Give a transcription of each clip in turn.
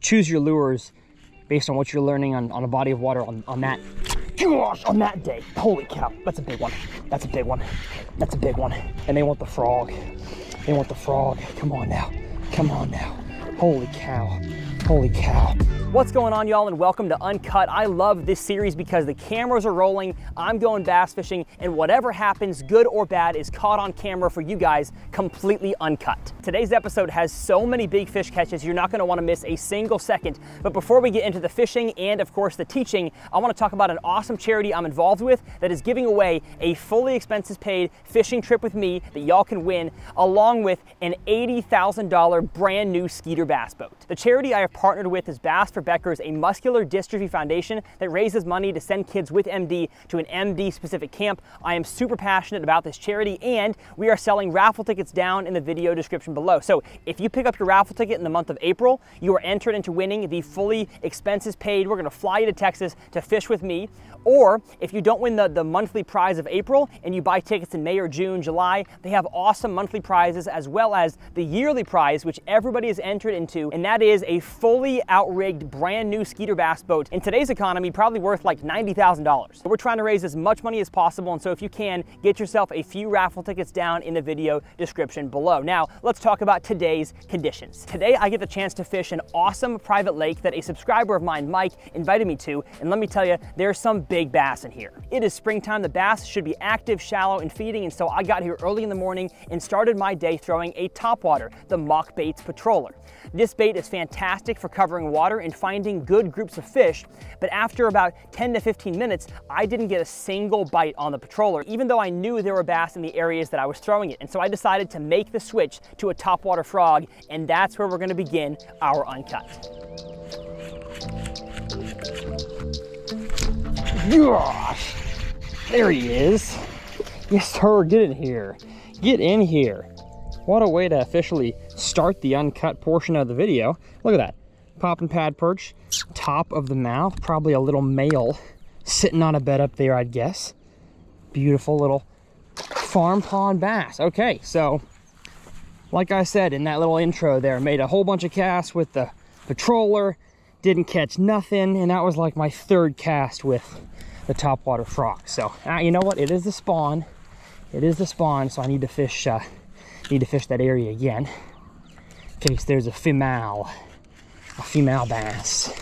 choose your lures based on what you're learning on, on a body of water on, on that. Gosh on that day. Holy cow. That's a big one. That's a big one. That's a big one. And they want the frog. They want the frog. Come on now. Come on now. Holy cow. Holy cow What's going on y'all and welcome to Uncut. I love this series because the cameras are rolling, I'm going bass fishing, and whatever happens, good or bad, is caught on camera for you guys completely uncut. Today's episode has so many big fish catches, you're not gonna wanna miss a single second. But before we get into the fishing and of course the teaching, I wanna talk about an awesome charity I'm involved with that is giving away a fully expenses paid fishing trip with me that y'all can win, along with an $80,000 brand new Skeeter bass boat. The charity I have partnered with is Bass for Beckers, a muscular dystrophy foundation that raises money to send kids with MD to an MD specific camp. I am super passionate about this charity and we are selling raffle tickets down in the video description below. So if you pick up your raffle ticket in the month of April, you are entered into winning the fully expenses paid. We're gonna fly you to Texas to fish with me. Or if you don't win the, the monthly prize of April and you buy tickets in May or June, July, they have awesome monthly prizes as well as the yearly prize, which everybody is entered into, and that is a fully outrigged brand new Skeeter bass boat. In today's economy, probably worth like $90,000. We're trying to raise as much money as possible, and so if you can, get yourself a few raffle tickets down in the video description below. Now, let's talk about today's conditions. Today, I get the chance to fish an awesome private lake that a subscriber of mine, Mike, invited me to, and let me tell you, there's some big bass in here. It is springtime. The bass should be active, shallow, and feeding, and so I got here early in the morning and started my day throwing a topwater, the Mock Baits Patroller. This bait is fantastic for covering water and finding good groups of fish, but after about 10 to 15 minutes, I didn't get a single bite on the Patroller, even though I knew there were bass in the areas that I was throwing it. And so I decided to make the switch to a topwater frog, and that's where we're gonna begin our uncut. Gosh, there he is. Yes, sir, get in here. Get in here. What a way to officially start the uncut portion of the video. Look at that. Popping pad perch, top of the mouth, probably a little male sitting on a bed up there, I'd guess. Beautiful little farm pond bass. Okay, so like I said in that little intro there, made a whole bunch of casts with the patroller, didn't catch nothing, and that was like my third cast with the topwater frog. So uh, you know what? It is the spawn. It is the spawn, so I need to fish. Uh, need to fish that area again in case there's a female, a female bass.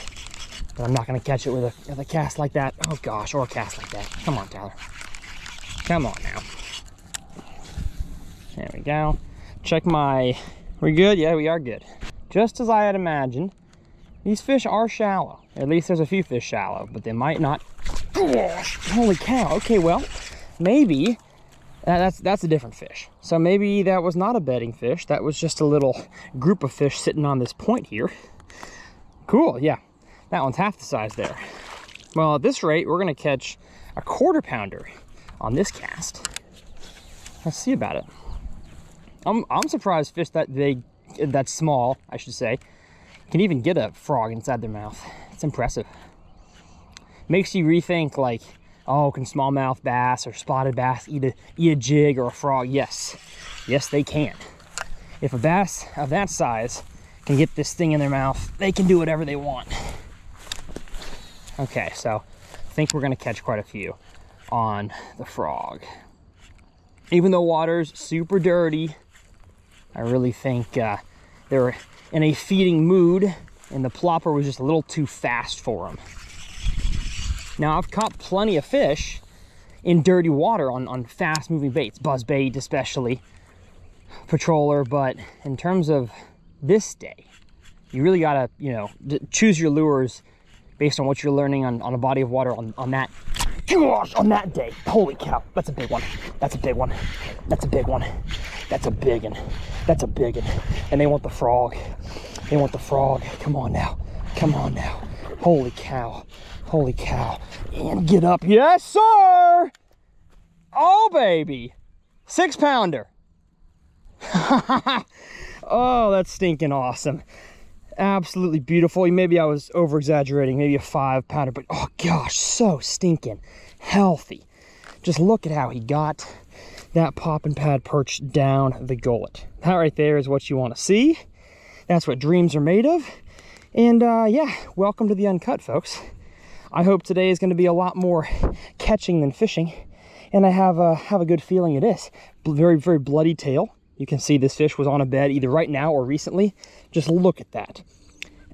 But I'm not gonna catch it with a, with a cast like that. Oh gosh, or a cast like that. Come on, Tyler. Come on now. There we go. Check my. We good? Yeah, we are good. Just as I had imagined, these fish are shallow. At least there's a few fish shallow, but they might not gosh, holy cow. Okay, well, maybe that's that's a different fish. So maybe that was not a bedding fish. That was just a little group of fish sitting on this point here. Cool, yeah. That one's half the size there. Well, at this rate, we're gonna catch a quarter pounder on this cast. Let's see about it. I'm, I'm surprised fish that they, that small, I should say, can even get a frog inside their mouth. It's impressive makes you rethink like, oh, can smallmouth bass or spotted bass eat a, eat a jig or a frog? Yes, yes, they can. If a bass of that size can get this thing in their mouth, they can do whatever they want. Okay, so I think we're gonna catch quite a few on the frog. Even though water's super dirty, I really think uh, they're in a feeding mood and the plopper was just a little too fast for them. Now I've caught plenty of fish in dirty water on, on fast moving baits, buzz bait especially, patroller, but in terms of this day, you really gotta, you know, choose your lures based on what you're learning on, on a body of water on, on that, gosh, on that day. Holy cow, that's a big one. That's a big one. That's a big one. That's a big one. That's a big one. And they want the frog. They want the frog. Come on now. Come on now. Holy cow. Holy cow. And get up. Yes, sir. Oh, baby. Six pounder. oh, that's stinking awesome. Absolutely beautiful. Maybe I was over exaggerating, maybe a five pounder, but oh gosh, so stinking healthy. Just look at how he got that popping pad perch down the gullet. That right there is what you want to see. That's what dreams are made of. And uh, yeah, welcome to the Uncut, folks. I hope today is going to be a lot more catching than fishing. And I have a, have a good feeling it is. Very, very bloody tail. You can see this fish was on a bed either right now or recently. Just look at that.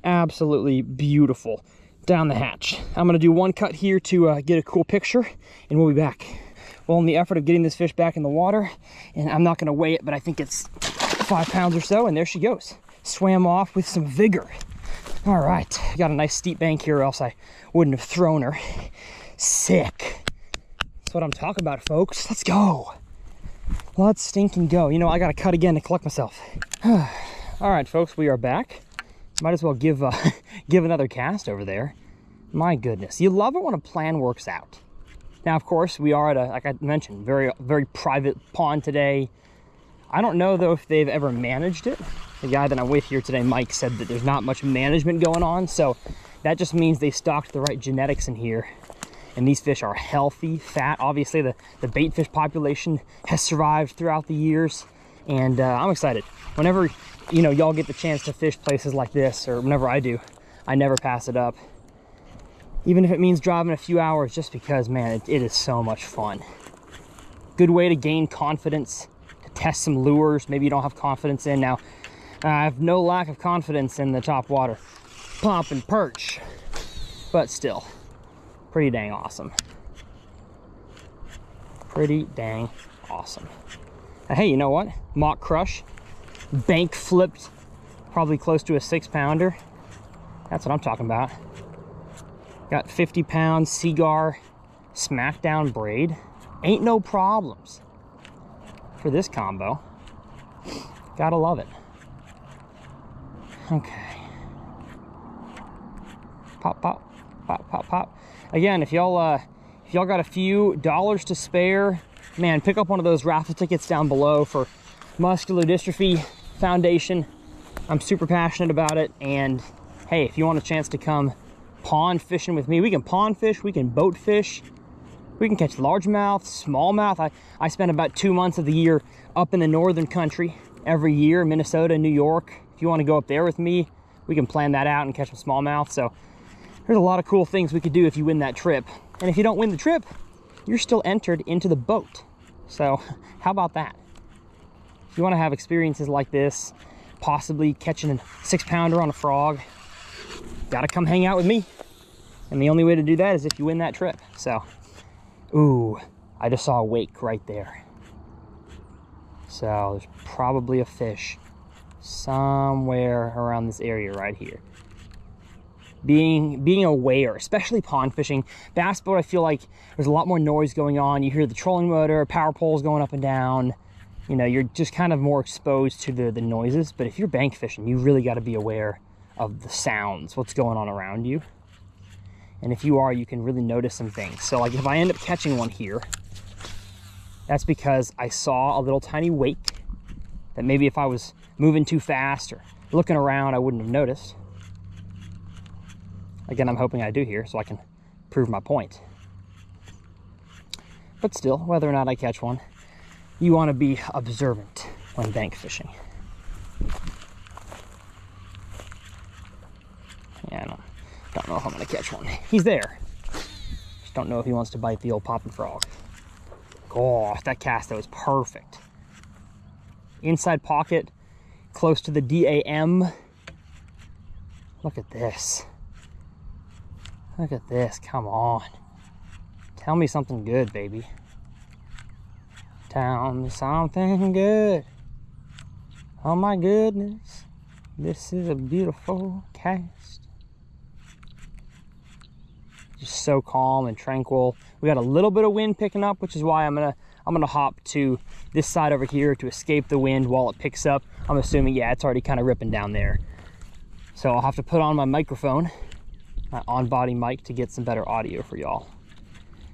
Absolutely beautiful down the hatch. I'm to do one cut here to uh, get a cool picture and we'll be back. Well, in the effort of getting this fish back in the water, and I'm not to weigh it, but I think it's five pounds or so, and there she goes. Swam off with some vigor. All right, got a nice steep bank here, or else I wouldn't have thrown her. Sick. That's what I'm talking about, folks. Let's go. Let's stinking go. You know, I got to cut again to collect myself. All right, folks, we are back. Might as well give uh, give another cast over there. My goodness, you love it when a plan works out. Now, of course, we are at a, like I mentioned, very, very private pond today. I don't know though if they've ever managed it. The guy that I'm with here today, Mike, said that there's not much management going on. So that just means they stocked the right genetics in here. And these fish are healthy, fat. Obviously, the, the bait fish population has survived throughout the years. And uh, I'm excited. Whenever, you know, y'all get the chance to fish places like this, or whenever I do, I never pass it up even if it means driving a few hours just because man it, it is so much fun good way to gain confidence to test some lures maybe you don't have confidence in now i have no lack of confidence in the top water pop and perch but still pretty dang awesome pretty dang awesome now, hey you know what mock crush bank flipped probably close to a six pounder that's what i'm talking about Got 50 pound Seaguar Smackdown braid. Ain't no problems for this combo. Gotta love it. Okay. Pop, pop, pop, pop, pop. Again, if y'all uh, if y'all got a few dollars to spare, man, pick up one of those raffle tickets down below for Muscular Dystrophy Foundation. I'm super passionate about it, and hey, if you want a chance to come pond fishing with me. We can pond fish, we can boat fish, we can catch largemouth, smallmouth. I, I spend about two months of the year up in the northern country every year, Minnesota, New York. If you want to go up there with me, we can plan that out and catch some smallmouth. So there's a lot of cool things we could do if you win that trip. And if you don't win the trip, you're still entered into the boat. So how about that? If you want to have experiences like this, possibly catching a six pounder on a frog, gotta come hang out with me. And the only way to do that is if you win that trip. So, ooh, I just saw a wake right there. So there's probably a fish somewhere around this area right here. Being being aware, especially pond fishing, bass boat, I feel like there's a lot more noise going on. You hear the trolling motor, power poles going up and down. You know, you're just kind of more exposed to the, the noises. But if you're bank fishing, you really got to be aware of the sounds, what's going on around you. And if you are, you can really notice some things. So like if I end up catching one here, that's because I saw a little tiny wake that maybe if I was moving too fast or looking around, I wouldn't have noticed. Again, I'm hoping I do here so I can prove my point. But still, whether or not I catch one, you want to be observant when bank fishing. Yeah, I don't, don't know if I'm gonna catch one. He's there. Just don't know if he wants to bite the old popping frog. Gosh, that cast that was perfect. Inside pocket, close to the DAM. Look at this. Look at this, come on. Tell me something good, baby. Tell me something good. Oh my goodness. This is a beautiful cast just so calm and tranquil. We got a little bit of wind picking up, which is why I'm gonna I'm gonna hop to this side over here to escape the wind while it picks up. I'm assuming, yeah, it's already kind of ripping down there. So I'll have to put on my microphone, my on-body mic to get some better audio for y'all.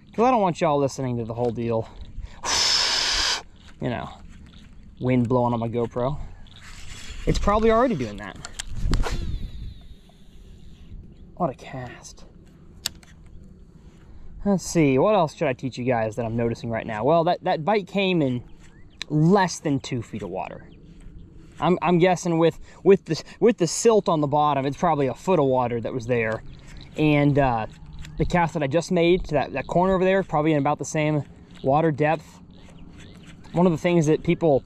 Because I don't want y'all listening to the whole deal. you know, wind blowing on my GoPro. It's probably already doing that. What a cast. Let's see, what else should I teach you guys that I'm noticing right now? Well, that, that bite came in less than two feet of water. I'm, I'm guessing with with the with the silt on the bottom, it's probably a foot of water that was there. And uh, the cast that I just made to that, that corner over there, probably in about the same water depth. One of the things that people,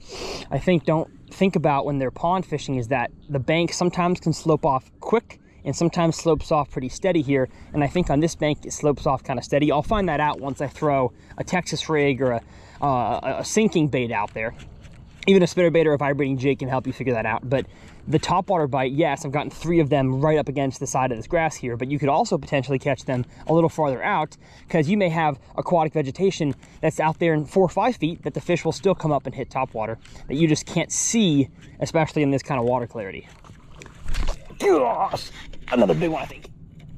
I think, don't think about when they're pond fishing is that the bank sometimes can slope off quick and sometimes slopes off pretty steady here. And I think on this bank, it slopes off kind of steady. I'll find that out once I throw a Texas rig or a, uh, a sinking bait out there. Even a spinnerbait or a vibrating jig can help you figure that out. But the topwater bite, yes, I've gotten three of them right up against the side of this grass here, but you could also potentially catch them a little farther out because you may have aquatic vegetation that's out there in four or five feet that the fish will still come up and hit topwater that you just can't see, especially in this kind of water clarity. Another big one, I think.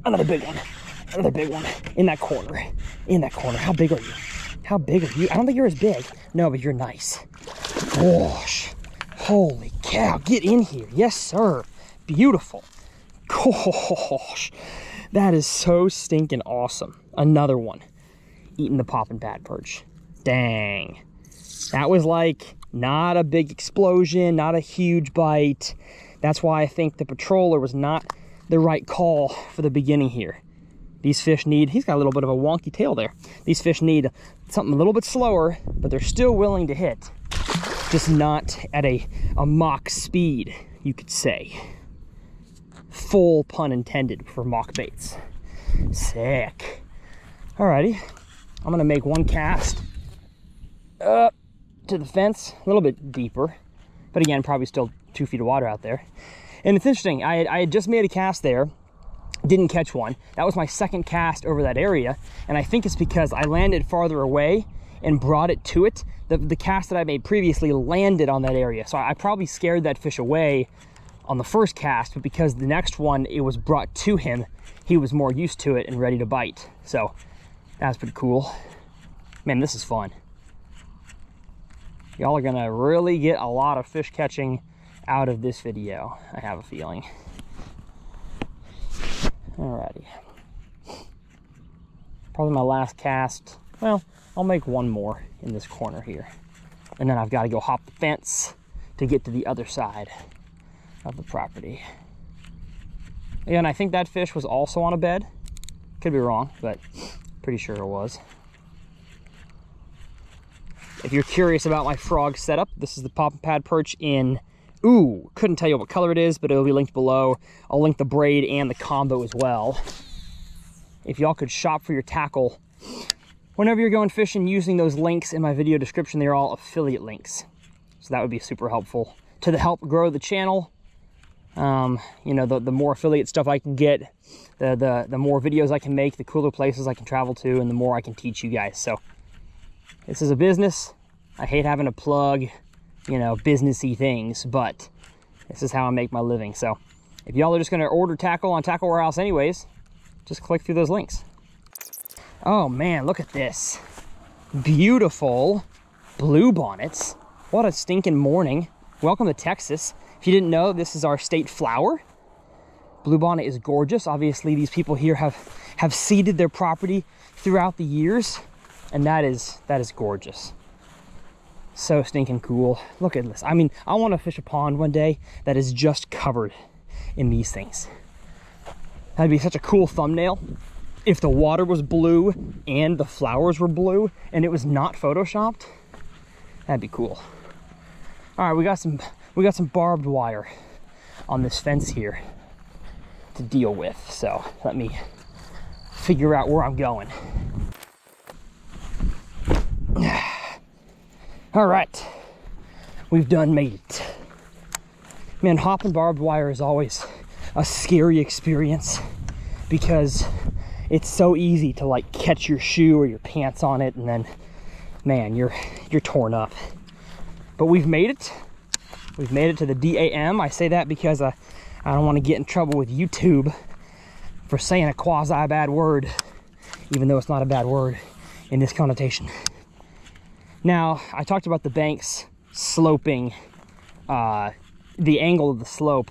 Another big one. Another big one in that corner. In that corner. How big are you? How big are you? I don't think you're as big. No, but you're nice. Gosh. Holy cow. Get in here. Yes, sir. Beautiful. Gosh. That is so stinking awesome. Another one. Eating the popping pad perch. Dang. That was like not a big explosion, not a huge bite. That's why I think the patroller was not the right call for the beginning here. These fish need, he's got a little bit of a wonky tail there. These fish need something a little bit slower, but they're still willing to hit. Just not at a, a mock speed, you could say. Full pun intended for mock baits. Sick. Alrighty, I'm gonna make one cast up to the fence, a little bit deeper, but again, probably still two feet of water out there. And it's interesting, I I had just made a cast there, didn't catch one. That was my second cast over that area. And I think it's because I landed farther away and brought it to it. The, the cast that I made previously landed on that area. So I, I probably scared that fish away on the first cast, but because the next one, it was brought to him, he was more used to it and ready to bite. So that's pretty cool. Man, this is fun. Y'all are gonna really get a lot of fish catching out of this video, I have a feeling. Alrighty. Probably my last cast. Well, I'll make one more in this corner here. And then I've got to go hop the fence to get to the other side of the property. And I think that fish was also on a bed. Could be wrong, but pretty sure it was. If you're curious about my frog setup, this is the Poppin' Pad perch in Ooh, couldn't tell you what color it is, but it'll be linked below. I'll link the braid and the combo as well. If y'all could shop for your tackle, whenever you're going fishing using those links in my video description, they're all affiliate links. So that would be super helpful to the help grow the channel. Um, you know, the, the more affiliate stuff I can get, the, the, the more videos I can make, the cooler places I can travel to, and the more I can teach you guys. So this is a business. I hate having to plug you know, businessy things, but this is how I make my living. So if y'all are just gonna order tackle on Tackle Warehouse anyways, just click through those links. Oh man, look at this. Beautiful blue bonnets. What a stinking morning. Welcome to Texas. If you didn't know, this is our state flower. Blue bonnet is gorgeous. Obviously, these people here have, have seeded their property throughout the years, and that is, that is gorgeous so stinking cool. Look at this. I mean, I want to fish a pond one day that is just covered in these things. That'd be such a cool thumbnail if the water was blue and the flowers were blue and it was not photoshopped. That'd be cool. All right, we got some we got some barbed wire on this fence here to deal with. So let me figure out where I'm going. All right, we've done made it. Man, hopping barbed wire is always a scary experience because it's so easy to like catch your shoe or your pants on it and then man, you're you're torn up. But we've made it. We've made it to the DAM. I say that because I, I don't want to get in trouble with YouTube for saying a quasi bad word, even though it's not a bad word in this connotation. Now, I talked about the banks sloping, uh, the angle of the slope.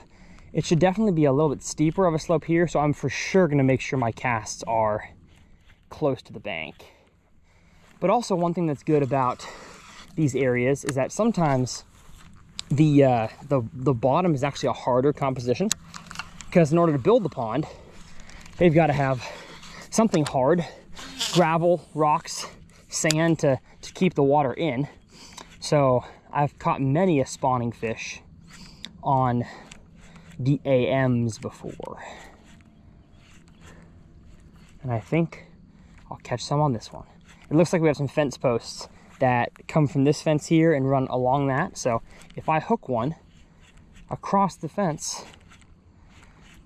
It should definitely be a little bit steeper of a slope here, so I'm for sure gonna make sure my casts are close to the bank. But also one thing that's good about these areas is that sometimes the uh, the the bottom is actually a harder composition because in order to build the pond, they've got to have something hard, gravel, rocks, sand to to keep the water in. So I've caught many a spawning fish on DAMs before. And I think I'll catch some on this one. It looks like we have some fence posts that come from this fence here and run along that. So if I hook one across the fence,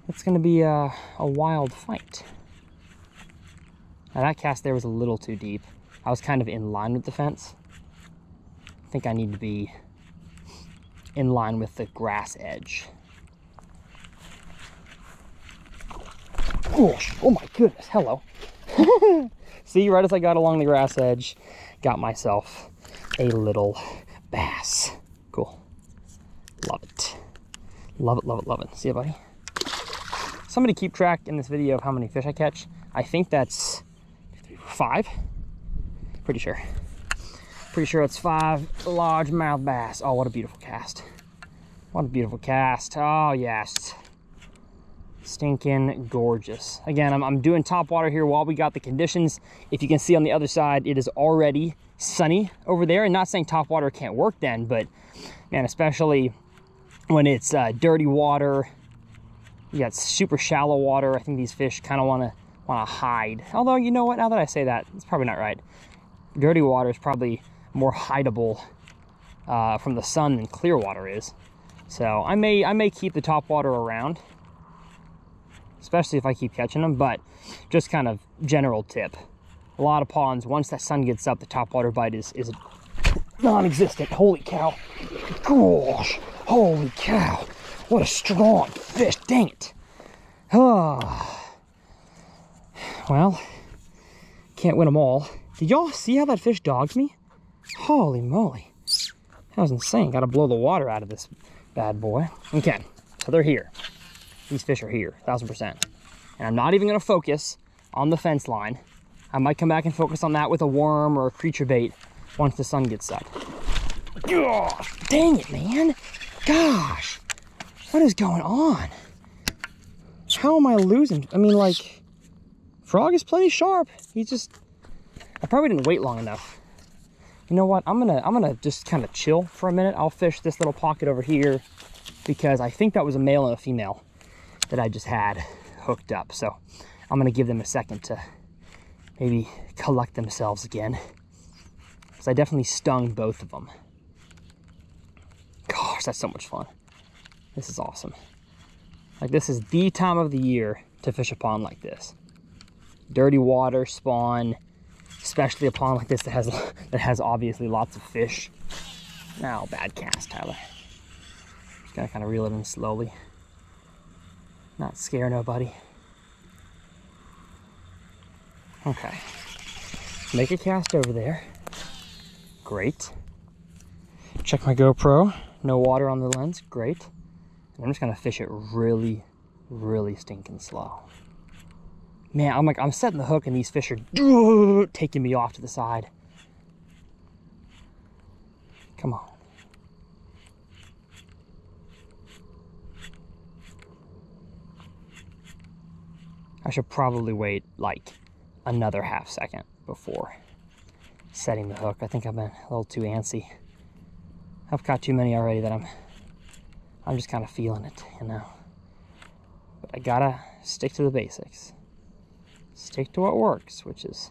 it's gonna be a, a wild fight. Now that cast there was a little too deep. I was kind of in line with the fence. I think I need to be in line with the grass edge. Oh, Gosh, oh my goodness, hello. See, right as I got along the grass edge, got myself a little bass. Cool. Love it. Love it, love it, love it. See you, buddy? Somebody keep track in this video of how many fish I catch. I think that's five. Pretty sure. Pretty sure it's five largemouth bass. Oh, what a beautiful cast. What a beautiful cast. Oh, yes stinking gorgeous. Again, I'm, I'm doing top water here while we got the conditions. If you can see on the other side, it is already sunny over there. And not saying top water can't work then, but man, especially when it's uh, dirty water, you got super shallow water. I think these fish kind of want to want to hide. Although, you know what? Now that I say that, it's probably not right. Dirty water is probably more hideable uh, from the sun than clear water is. So I may I may keep the top water around especially if I keep catching them, but just kind of general tip. A lot of ponds, once that sun gets up, the top water bite is, is non-existent. Holy cow. Gosh, holy cow. What a strong fish, dang it. Oh. Well, can't win them all. Did y'all see how that fish dogged me? Holy moly. That was insane. Got to blow the water out of this bad boy. Okay, so they're here these fish are here, thousand percent. And I'm not even gonna focus on the fence line. I might come back and focus on that with a worm or a creature bait once the sun gets up. Gosh, dang it, man. Gosh, what is going on? How am I losing? I mean, like, Frog is plenty sharp. He just, I probably didn't wait long enough. You know what? I'm gonna, I'm gonna just kind of chill for a minute. I'll fish this little pocket over here because I think that was a male and a female that I just had hooked up. So I'm gonna give them a second to maybe collect themselves again. Because I definitely stung both of them. Gosh, that's so much fun. This is awesome. Like this is the time of the year to fish a pond like this. Dirty water, spawn, especially a pond like this that has that has obviously lots of fish. Now, bad cast, Tyler. Just gotta kind of reel it in slowly. Not scare nobody. Okay. Make a cast over there. Great. Check my GoPro. No water on the lens. Great. And I'm just gonna fish it really, really stinking slow. Man, I'm like, I'm setting the hook and these fish are taking me off to the side. Come on. I should probably wait like another half second before setting the hook. I think I've been a little too antsy. I've caught too many already that I'm I'm just kind of feeling it, you know. But I gotta stick to the basics. Stick to what works, which is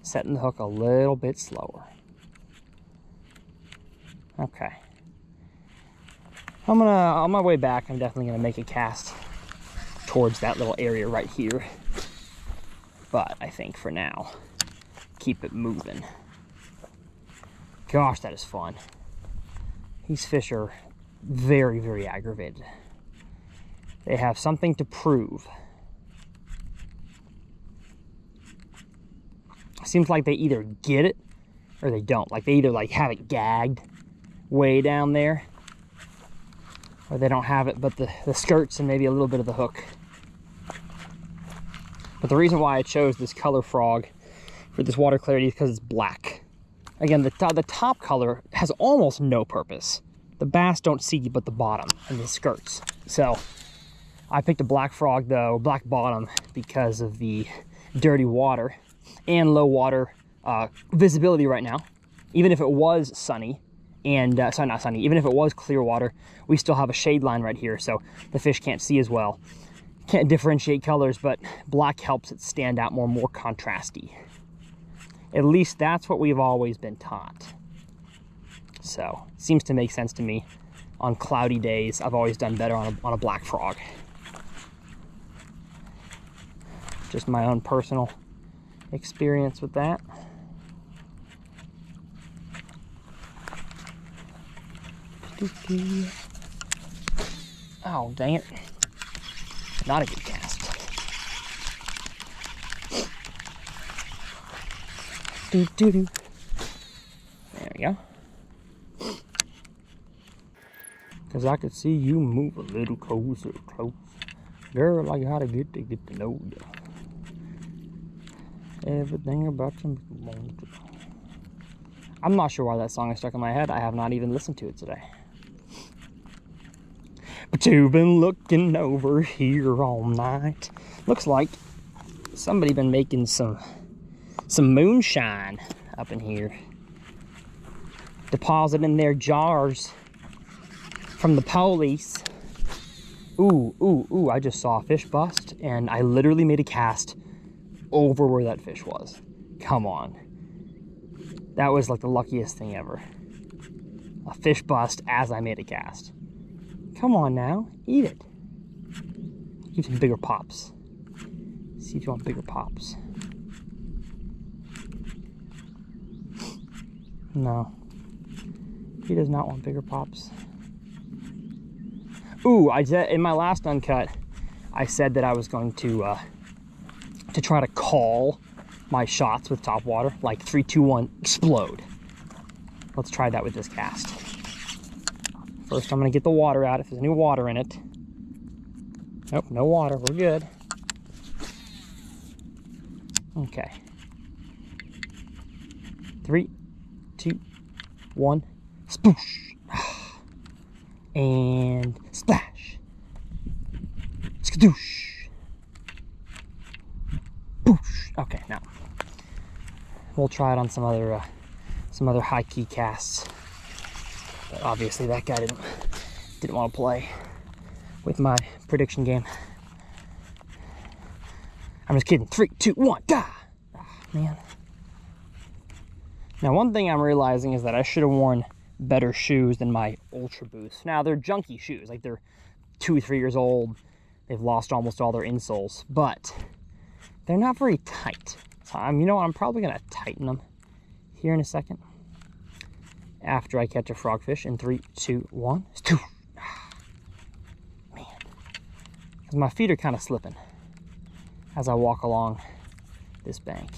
setting the hook a little bit slower. Okay. I'm gonna, on my way back, I'm definitely gonna make a cast towards that little area right here. But I think for now, keep it moving. Gosh, that is fun. These fish are very, very aggravated. They have something to prove. Seems like they either get it or they don't. Like they either like have it gagged way down there or they don't have it but the, the skirts and maybe a little bit of the hook. But the reason why I chose this color frog for this water clarity is because it's black. Again, the, the top color has almost no purpose. The bass don't see but the bottom and the skirts. So I picked a black frog though, black bottom, because of the dirty water and low water uh, visibility right now. Even if it was sunny, and uh, sorry, not sunny, even if it was clear water, we still have a shade line right here, so the fish can't see as well. Can't differentiate colors, but black helps it stand out more, more contrasty. At least that's what we've always been taught. So, seems to make sense to me. On cloudy days, I've always done better on a, on a black frog. Just my own personal experience with that. Oh, dang it. Not a good cast. There we go. Cause I could see you move a little closer, close. Girl, I gotta get to get to know you. Everything about you. I'm not sure why that song is stuck in my head. I have not even listened to it today. But you've been looking over here all night. Looks like somebody been making some some moonshine up in here. Depositing their jars from the police. Ooh, ooh, ooh, I just saw a fish bust and I literally made a cast over where that fish was. Come on. That was like the luckiest thing ever. A fish bust as I made a cast. Come on now, eat it. Give some bigger pops. See if you want bigger pops. No. He does not want bigger pops. Ooh, I in my last uncut, I said that I was going to uh, to try to call my shots with top water, like three, two, one, explode. Let's try that with this cast. First, I'm gonna get the water out if there's any water in it. Nope, no water, we're good. Okay. Three, two, one, spoosh. And splash. Skadoosh. Okay, now we'll try it on some other uh, some other high key casts. But obviously that guy didn't didn't want to play with my prediction game. I'm just kidding. Three, two, one, go! Oh, man. Now, one thing I'm realizing is that I should have worn better shoes than my Ultra Boost. Now, they're junky shoes. Like, they're two, three years old. They've lost almost all their insoles. But they're not very tight. You know what? I'm probably to tighten them here in a second after I catch a frogfish in three, two, one. Man, because my feet are kind of slipping as I walk along this bank.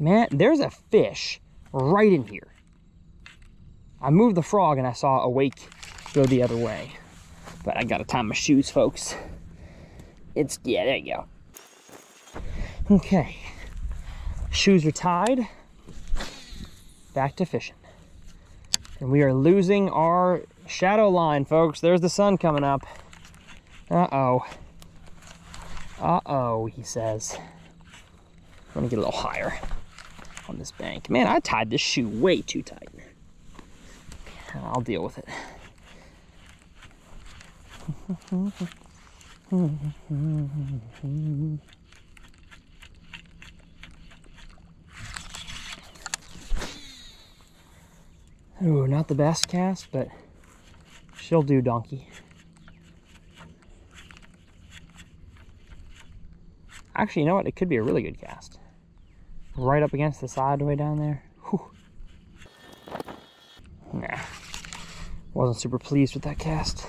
Man, there's a fish right in here. I moved the frog and I saw a wake go the other way. But I gotta tie my shoes, folks. It's, yeah, there you go. Okay. Shoes are tied back to fishing. And we are losing our shadow line, folks. There's the sun coming up. Uh-oh. Uh-oh, he says. Let me get a little higher on this bank. Man, I tied this shoe way too tight. I'll deal with it. Hmm. Ooh, not the best cast, but she'll do donkey. Actually, you know what? It could be a really good cast. Right up against the side way down there. Whew. Nah. Wasn't super pleased with that cast.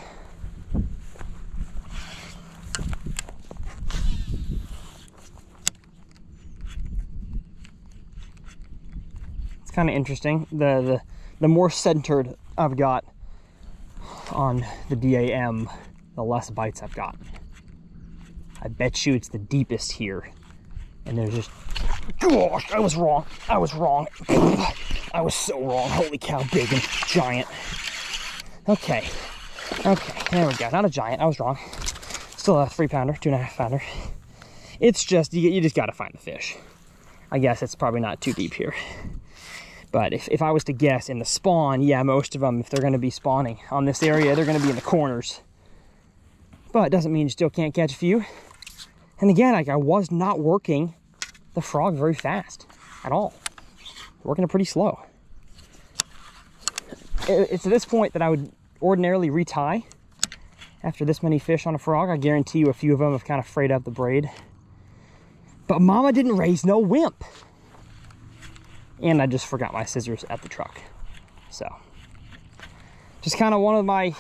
Kind of interesting. The the the more centered I've got on the DAM, the less bites I've got. I bet you it's the deepest here And there's just, gosh, I was wrong. I was wrong. I was so wrong. Holy cow, big and giant. Okay, okay, there we go. Not a giant, I was wrong. Still a three pounder, two and a half pounder. It's just, you, you just gotta find the fish. I guess it's probably not too deep here. But if, if I was to guess in the spawn, yeah, most of them, if they're gonna be spawning on this area, they're gonna be in the corners. But it doesn't mean you still can't catch a few. And again, like I was not working the frog very fast at all. Working it pretty slow. It's at this point that I would ordinarily retie after this many fish on a frog. I guarantee you a few of them have kind of frayed up the braid. But mama didn't raise no wimp. And I just forgot my scissors at the truck. So just kind of one of my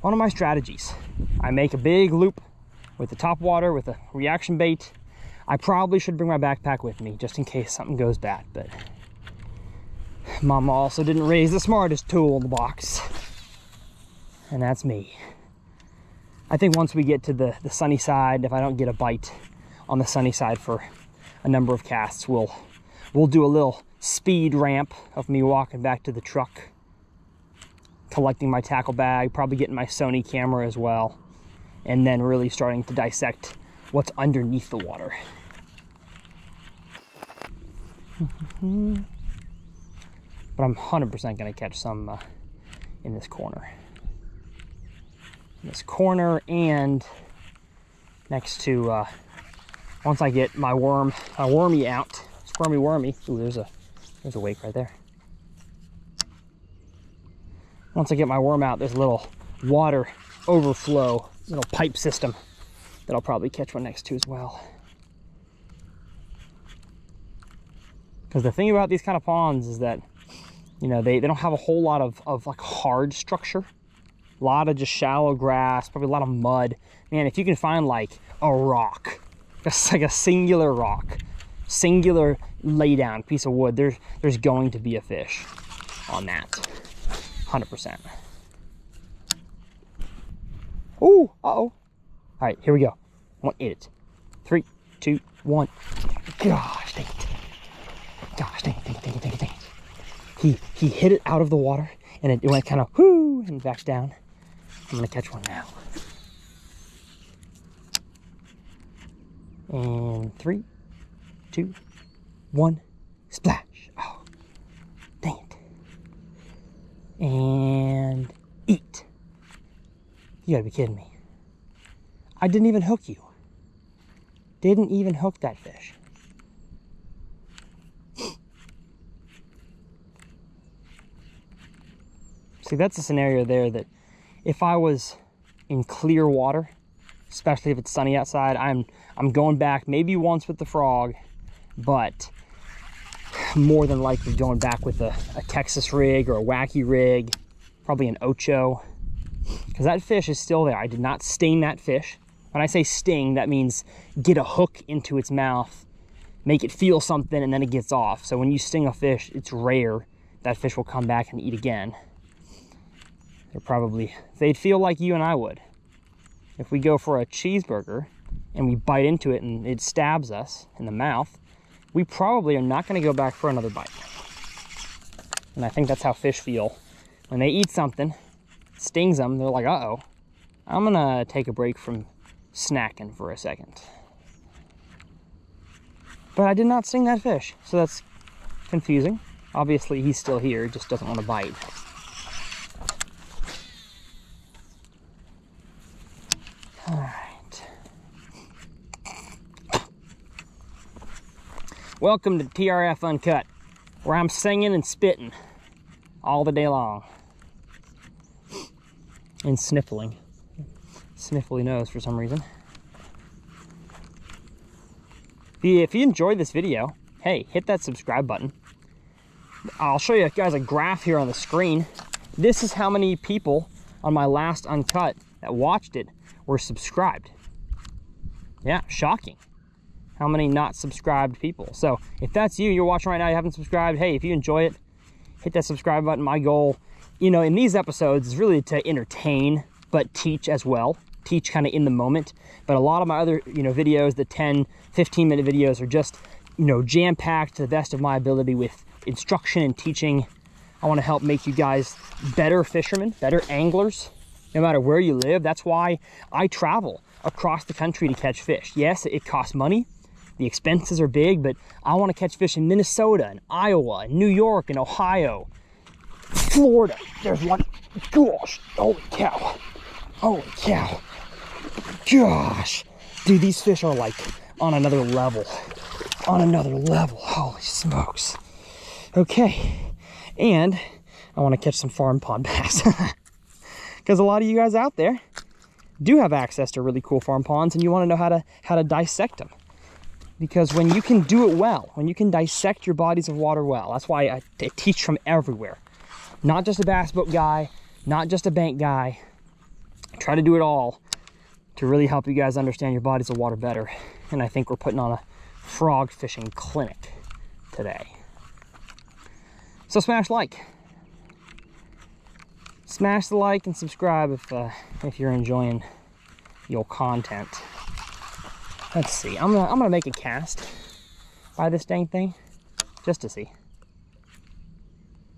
one of my strategies. I make a big loop with the top water with a reaction bait. I probably should bring my backpack with me just in case something goes bad, but Mama also didn't raise the smartest tool in the box. And that's me. I think once we get to the, the sunny side, if I don't get a bite on the sunny side for a number of casts, we'll we'll do a little speed ramp of me walking back to the truck, collecting my tackle bag, probably getting my Sony camera as well, and then really starting to dissect what's underneath the water. but I'm 100% going to catch some uh, in this corner. In this corner and next to, uh, once I get my worm, my wormy out, squirmy wormy. Ooh, there's a, there's a wake right there. Once I get my worm out, there's a little water overflow, little pipe system that I'll probably catch one next to as well. Because the thing about these kind of ponds is that you know, they, they don't have a whole lot of, of like hard structure. A lot of just shallow grass, probably a lot of mud. Man, if you can find like a rock, just like a singular rock, singular lay down piece of wood, there's, there's going to be a fish on that. 100%. Ooh, uh-oh. All right, here we go. One, it. Three, two, one. Gosh, dang it. Gosh, dang it, dang it, dang it, dang it, dang it he he hit it out of the water and it, it went kind of whoo and back down. I'm gonna catch one now. And three, two, one, splash. Oh, dang it. And eat. You gotta be kidding me. I didn't even hook you. Didn't even hook that fish. See, that's a scenario there that if I was in clear water, especially if it's sunny outside, I'm I'm going back maybe once with the frog, but more than likely going back with a, a Texas rig or a wacky rig, probably an Ocho, because that fish is still there. I did not sting that fish. When I say sting, that means get a hook into its mouth, make it feel something, and then it gets off. So when you sting a fish, it's rare that fish will come back and eat again. They're probably, they'd feel like you and I would. If we go for a cheeseburger and we bite into it and it stabs us in the mouth, we probably are not going to go back for another bite. And I think that's how fish feel. When they eat something, stings them, they're like, uh-oh, I'm going to take a break from snacking for a second. But I did not sting that fish, so that's confusing. Obviously, he's still here, just doesn't want to bite. All right. Welcome to TRF Uncut, where I'm singing and spitting all the day long. And sniffling. Sniffly nose for some reason. If you enjoyed this video, hey, hit that subscribe button. I'll show you guys a graph here on the screen. This is how many people on my last Uncut that watched it were subscribed. Yeah, shocking. How many not subscribed people? So if that's you, you're watching right now, you haven't subscribed, hey, if you enjoy it, hit that subscribe button. My goal, you know, in these episodes is really to entertain, but teach as well. teach kind of in the moment. But a lot of my other, you know, videos, the 10, 15 minute videos are just, you know, jam packed to the best of my ability with instruction and teaching. I want to help make you guys better fishermen, better anglers, no matter where you live. That's why I travel across the country to catch fish. Yes, it costs money. The expenses are big, but I want to catch fish in Minnesota and Iowa and New York and Ohio, Florida. There's one. Gosh, holy cow. Holy cow. Gosh. Dude, these fish are like on another level. On another level. Holy smokes. Okay. And I want to catch some farm pond bass. Because a lot of you guys out there do have access to really cool farm ponds and you want to know how to how to dissect them. Because when you can do it well, when you can dissect your bodies of water well, that's why I, I teach from everywhere. Not just a bass boat guy, not just a bank guy. I try to do it all to really help you guys understand your bodies of water better. And I think we're putting on a frog fishing clinic today. So smash like. Smash the like and subscribe if uh, if you're enjoying your content. Let's see. I'm gonna I'm gonna make a cast by this dang thing just to see.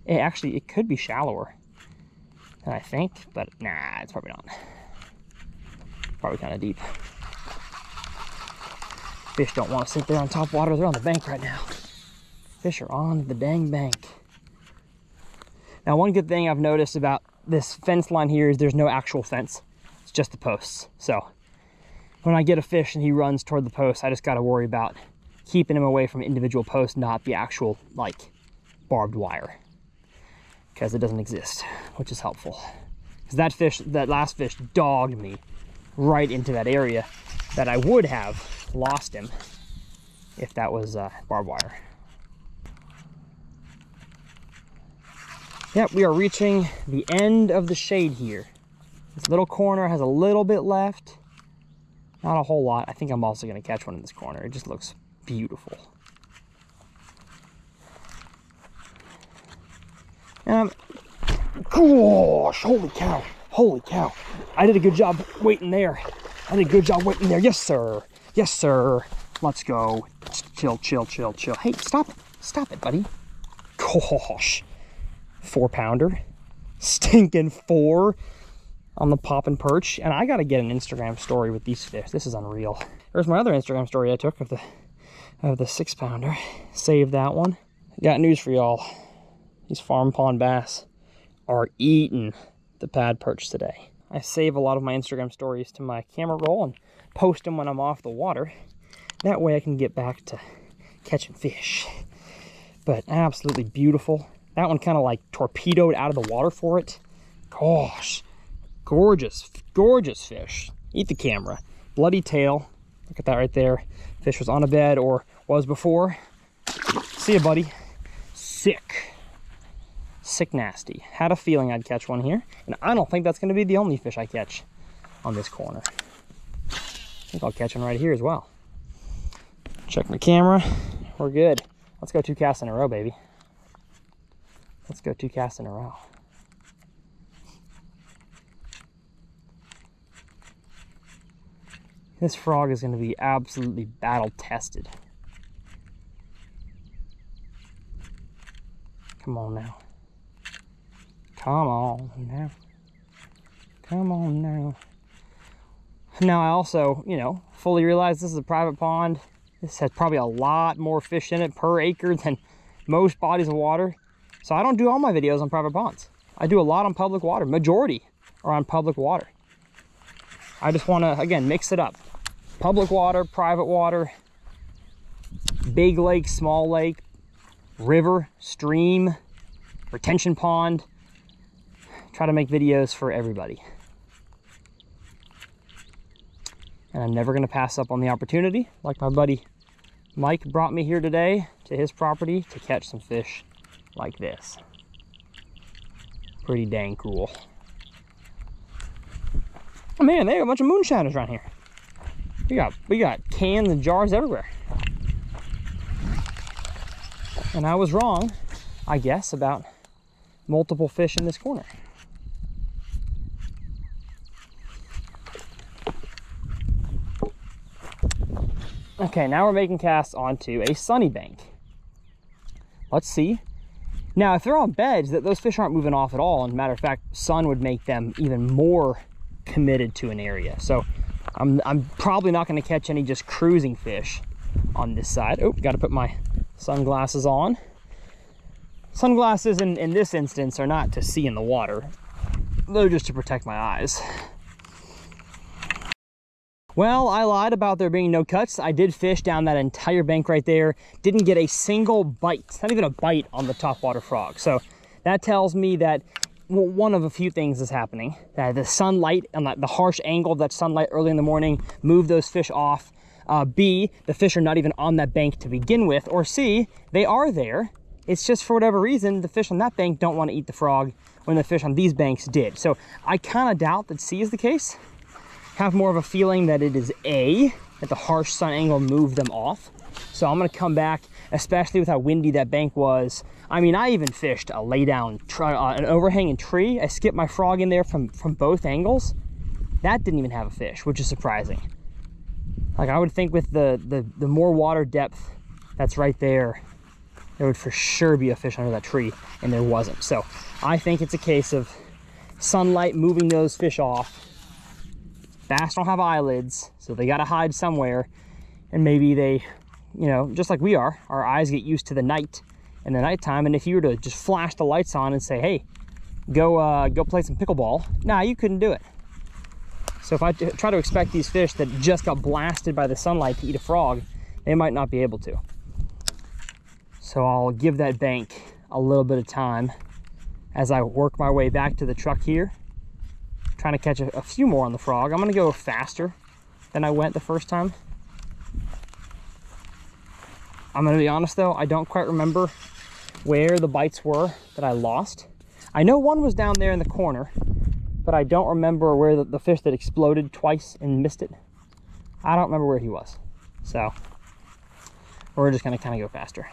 It actually it could be shallower than I think, but nah, it's probably not. Probably kind of deep. Fish don't want to sit there on top water. They're on the bank right now. Fish are on the dang bank. Now, one good thing I've noticed about this fence line here is there's no actual fence. It's just the posts. So when I get a fish and he runs toward the post, I just got to worry about keeping him away from individual posts, not the actual like barbed wire because it doesn't exist, which is helpful. Because that fish, that last fish dogged me right into that area that I would have lost him if that was uh, barbed wire. Yep, we are reaching the end of the shade here. This little corner has a little bit left. Not a whole lot. I think I'm also going to catch one in this corner. It just looks beautiful. And I'm, gosh, holy cow, holy cow. I did a good job waiting there. I did a good job waiting there. Yes, sir. Yes, sir. Let's go. Chill, chill, chill, chill. Hey, stop it. Stop it, buddy. Gosh. Four pounder. Stinking four on the popping perch. And I got to get an Instagram story with these fish. This is unreal. There's my other Instagram story I took of the of the six pounder. Save that one. Got news for y'all. These farm pond bass are eating the pad perch today. I save a lot of my Instagram stories to my camera roll and post them when I'm off the water. That way I can get back to catching fish. But absolutely beautiful. That one kind of like torpedoed out of the water for it. Gosh, gorgeous, gorgeous fish. Eat the camera. Bloody tail. Look at that right there. Fish was on a bed or was before. See ya, buddy. Sick. Sick nasty. Had a feeling I'd catch one here. And I don't think that's going to be the only fish I catch on this corner. I think I'll catch one right here as well. Check my camera. We're good. Let's go two casts in a row, baby. Let's go two casts in a row. This frog is going to be absolutely battle tested. Come on now. Come on now. Come on now. Now I also, you know, fully realize this is a private pond. This has probably a lot more fish in it per acre than most bodies of water. So I don't do all my videos on private ponds. I do a lot on public water. Majority are on public water. I just want to, again, mix it up. Public water, private water, big lake, small lake, river, stream, retention pond. Try to make videos for everybody. And I'm never going to pass up on the opportunity, like my buddy Mike brought me here today to his property to catch some fish like this. Pretty dang cool. Oh man, they got a bunch of moonshiners around here. We got we got cans and jars everywhere. And I was wrong, I guess, about multiple fish in this corner. Okay, now we're making casts onto a sunny bank. Let's see. Now, if they're on beds, that those fish aren't moving off at all. And matter of fact, sun would make them even more committed to an area. So I'm, I'm probably not gonna catch any just cruising fish on this side. Oh, gotta put my sunglasses on. Sunglasses in, in this instance are not to see in the water. They're just to protect my eyes. Well, I lied about there being no cuts. I did fish down that entire bank right there. Didn't get a single bite, not even a bite on the topwater frog. So that tells me that well, one of a few things is happening. Uh, the sunlight and the harsh angle of that sunlight early in the morning move those fish off. Uh, B, the fish are not even on that bank to begin with. Or C, they are there. It's just for whatever reason, the fish on that bank don't want to eat the frog when the fish on these banks did. So I kind of doubt that C is the case have more of a feeling that it is A, that the harsh sun angle moved them off. So I'm gonna come back, especially with how windy that bank was. I mean, I even fished a lay down, uh, an overhanging tree. I skipped my frog in there from, from both angles. That didn't even have a fish, which is surprising. Like I would think with the, the, the more water depth that's right there, there would for sure be a fish under that tree, and there wasn't. So I think it's a case of sunlight moving those fish off Bass don't have eyelids, so they gotta hide somewhere. And maybe they, you know, just like we are, our eyes get used to the night and the nighttime. And if you were to just flash the lights on and say, hey, go uh, go play some pickleball, nah, you couldn't do it. So if I try to expect these fish that just got blasted by the sunlight to eat a frog, they might not be able to. So I'll give that bank a little bit of time as I work my way back to the truck here trying to catch a, a few more on the frog. I'm gonna go faster than I went the first time. I'm gonna be honest though, I don't quite remember where the bites were that I lost. I know one was down there in the corner, but I don't remember where the, the fish that exploded twice and missed it. I don't remember where he was. So we're just gonna kind of go faster.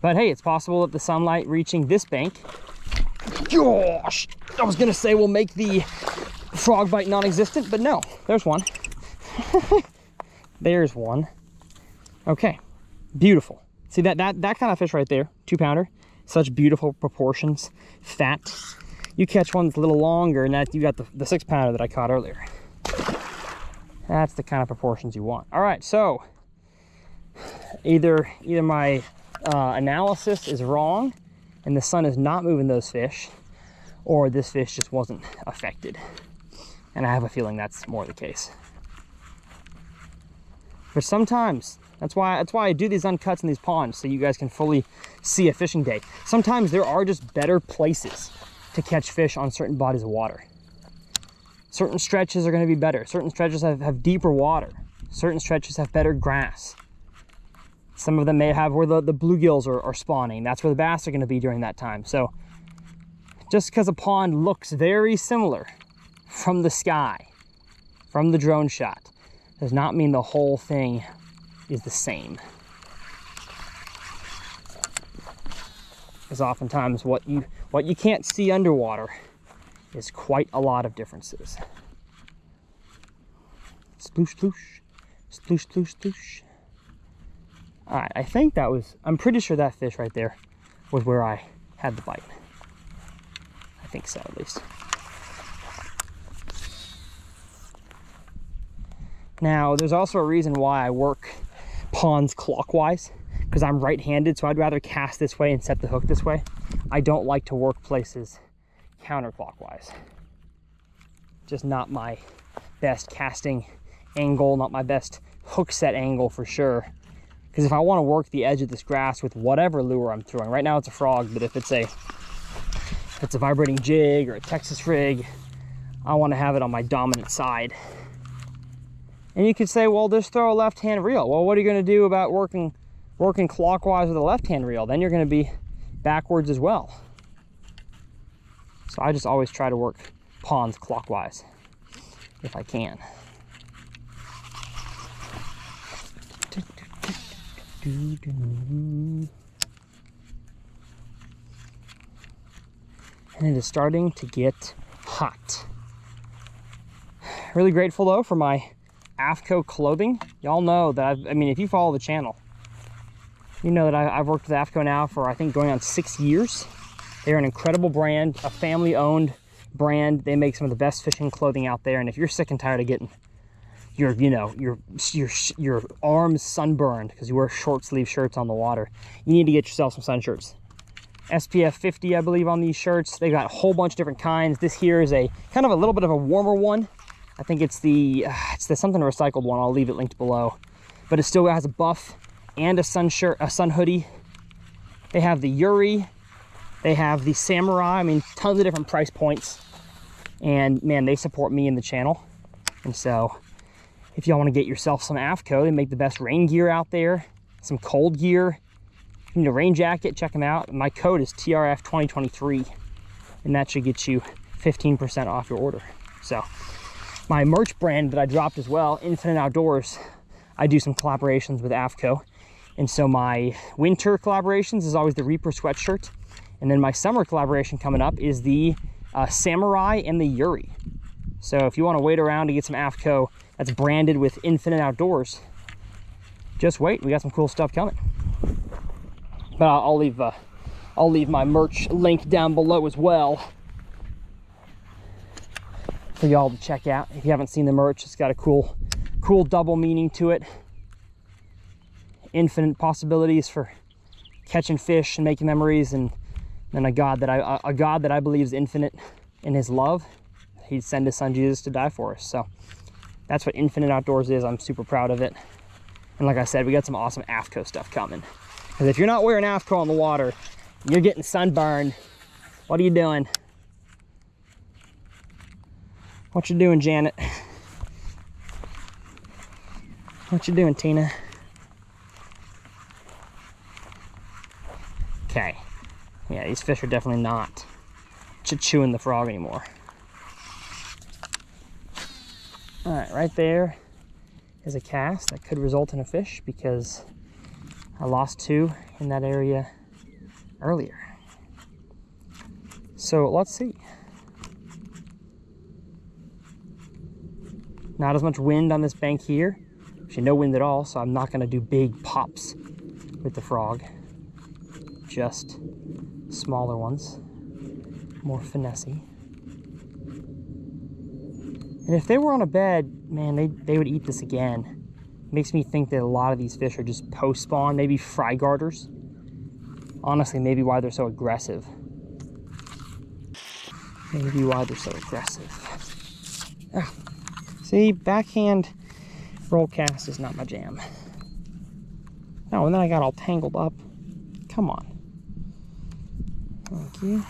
But hey, it's possible that the sunlight reaching this bank Gosh, I was gonna say we'll make the frog bite non-existent, but no, there's one. there's one. Okay, beautiful. See that, that, that kind of fish right there, two pounder, such beautiful proportions, fat. You catch one that's a little longer and that you got the, the six pounder that I caught earlier. That's the kind of proportions you want. All right, so either, either my uh, analysis is wrong and the sun is not moving those fish, or this fish just wasn't affected. And I have a feeling that's more the case. But sometimes, that's why that's why I do these uncuts in these ponds so you guys can fully see a fishing day. Sometimes there are just better places to catch fish on certain bodies of water. Certain stretches are going to be better. Certain stretches have, have deeper water. Certain stretches have better grass. Some of them may have where the, the bluegills are, are spawning. That's where the bass are going to be during that time. So just because a pond looks very similar from the sky, from the drone shot, does not mean the whole thing is the same. Because oftentimes what you what you can't see underwater is quite a lot of differences. Sploosh, sploosh, sploosh, sploosh, sploosh. All right, I think that was, I'm pretty sure that fish right there was where I had the bite. I think so, at least. Now, there's also a reason why I work ponds clockwise, because I'm right-handed, so I'd rather cast this way and set the hook this way. I don't like to work places counterclockwise. Just not my best casting angle, not my best hook set angle for sure. Because if I want to work the edge of this grass with whatever lure I'm throwing, right now it's a frog, but if it's a if it's a vibrating jig or a Texas rig, I want to have it on my dominant side. And you could say, well, just throw a left-hand reel. Well, what are you going to do about working working clockwise with a left-hand reel? Then you're going to be backwards as well. So I just always try to work ponds clockwise if I can. And it is starting to get hot. Really grateful though for my AFTCO clothing, y'all know that I've, I mean, if you follow the channel, you know that I, have worked with AFTCO now for I think going on six years. They're an incredible brand, a family owned brand. They make some of the best fishing clothing out there. And if you're sick and tired of getting your, you know, your your your arms sunburned because you wear short sleeve shirts on the water, you need to get yourself some sun shirts. SPF 50, I believe, on these shirts. They've got a whole bunch of different kinds. This here is a kind of a little bit of a warmer one. I think it's the, uh, it's the something recycled one. I'll leave it linked below. But it still has a buff and a sun shirt, a sun hoodie. They have the Yurei. They have the Samurai. I mean, tons of different price points. And man, they support me in the channel. And so if y'all want to get yourself some AFTCO, they make the best rain gear out there, some cold gear. If you need a rain jacket, check them out. My code is TRF2023, and that should get you 15% off your order. So my merch brand that I dropped as well, Infinite Outdoors, I do some collaborations with AFTCO. And so my winter collaborations is always the Reaper sweatshirt. And then my summer collaboration coming up is the uh, Samurai and the Yurei. So if you want to wait around to get some AFTCO that's branded with Infinite Outdoors, just wait. We got some cool stuff coming. But I'll, leave uh, I'll leave my merch link down below as well for y'all to check out. If you haven't seen the merch, it's got a cool, cool double meaning to it. Infinite possibilities for catching fish and making memories and then a God that I a God that I believe is infinite in his love. He'd send his son Jesus to die for us. So that's what Infinite Outdoors is. I'm super proud of it. And like I said, we got some awesome AFTCO stuff coming. Because if you're not wearing AFTCO on the water, you're getting sunburned. What are you doing? What you doing, Janet? What you doing, Tina? Okay. Yeah, these fish are definitely not chewing the frog anymore. All right, right there is a cast that could result in a fish because I lost two in that area earlier. So let's see. Not as much wind on this bank here. Actually, no wind at all, so I'm not gonna do big pops with the frog. Just smaller ones, more finessey. And if they were on a bed, man, they, they would eat this again. Makes me think that a lot of these fish are just post-spawn, maybe fry guarders. Honestly, maybe why they're so aggressive. Maybe why they're so aggressive. Ah. See, backhand roll cast is not my jam. No, and then I got all tangled up. Come on. Thank you.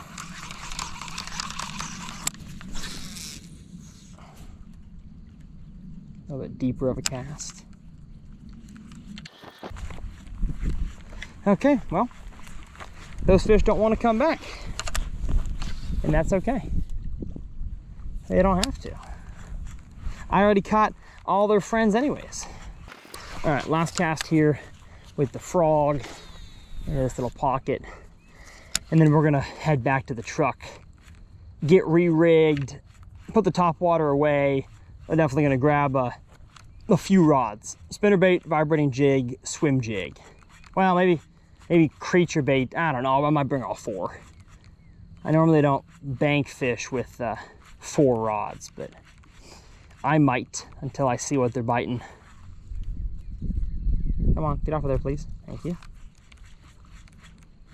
A little bit deeper of a cast. Okay, well, those fish don't want to come back. And that's okay. They don't have to. I already caught all their friends anyways. All right, last cast here with the frog in this little pocket and then we're gonna head back to the truck, get re-rigged, put the top water away. I'm definitely gonna grab a, a few rods, spinnerbait, vibrating jig, swim jig. Well, maybe, maybe creature bait. I don't know. I might bring all four. I normally don't bank fish with uh, four rods, but I might until I see what they're biting. Come on, get off of there, please. Thank you.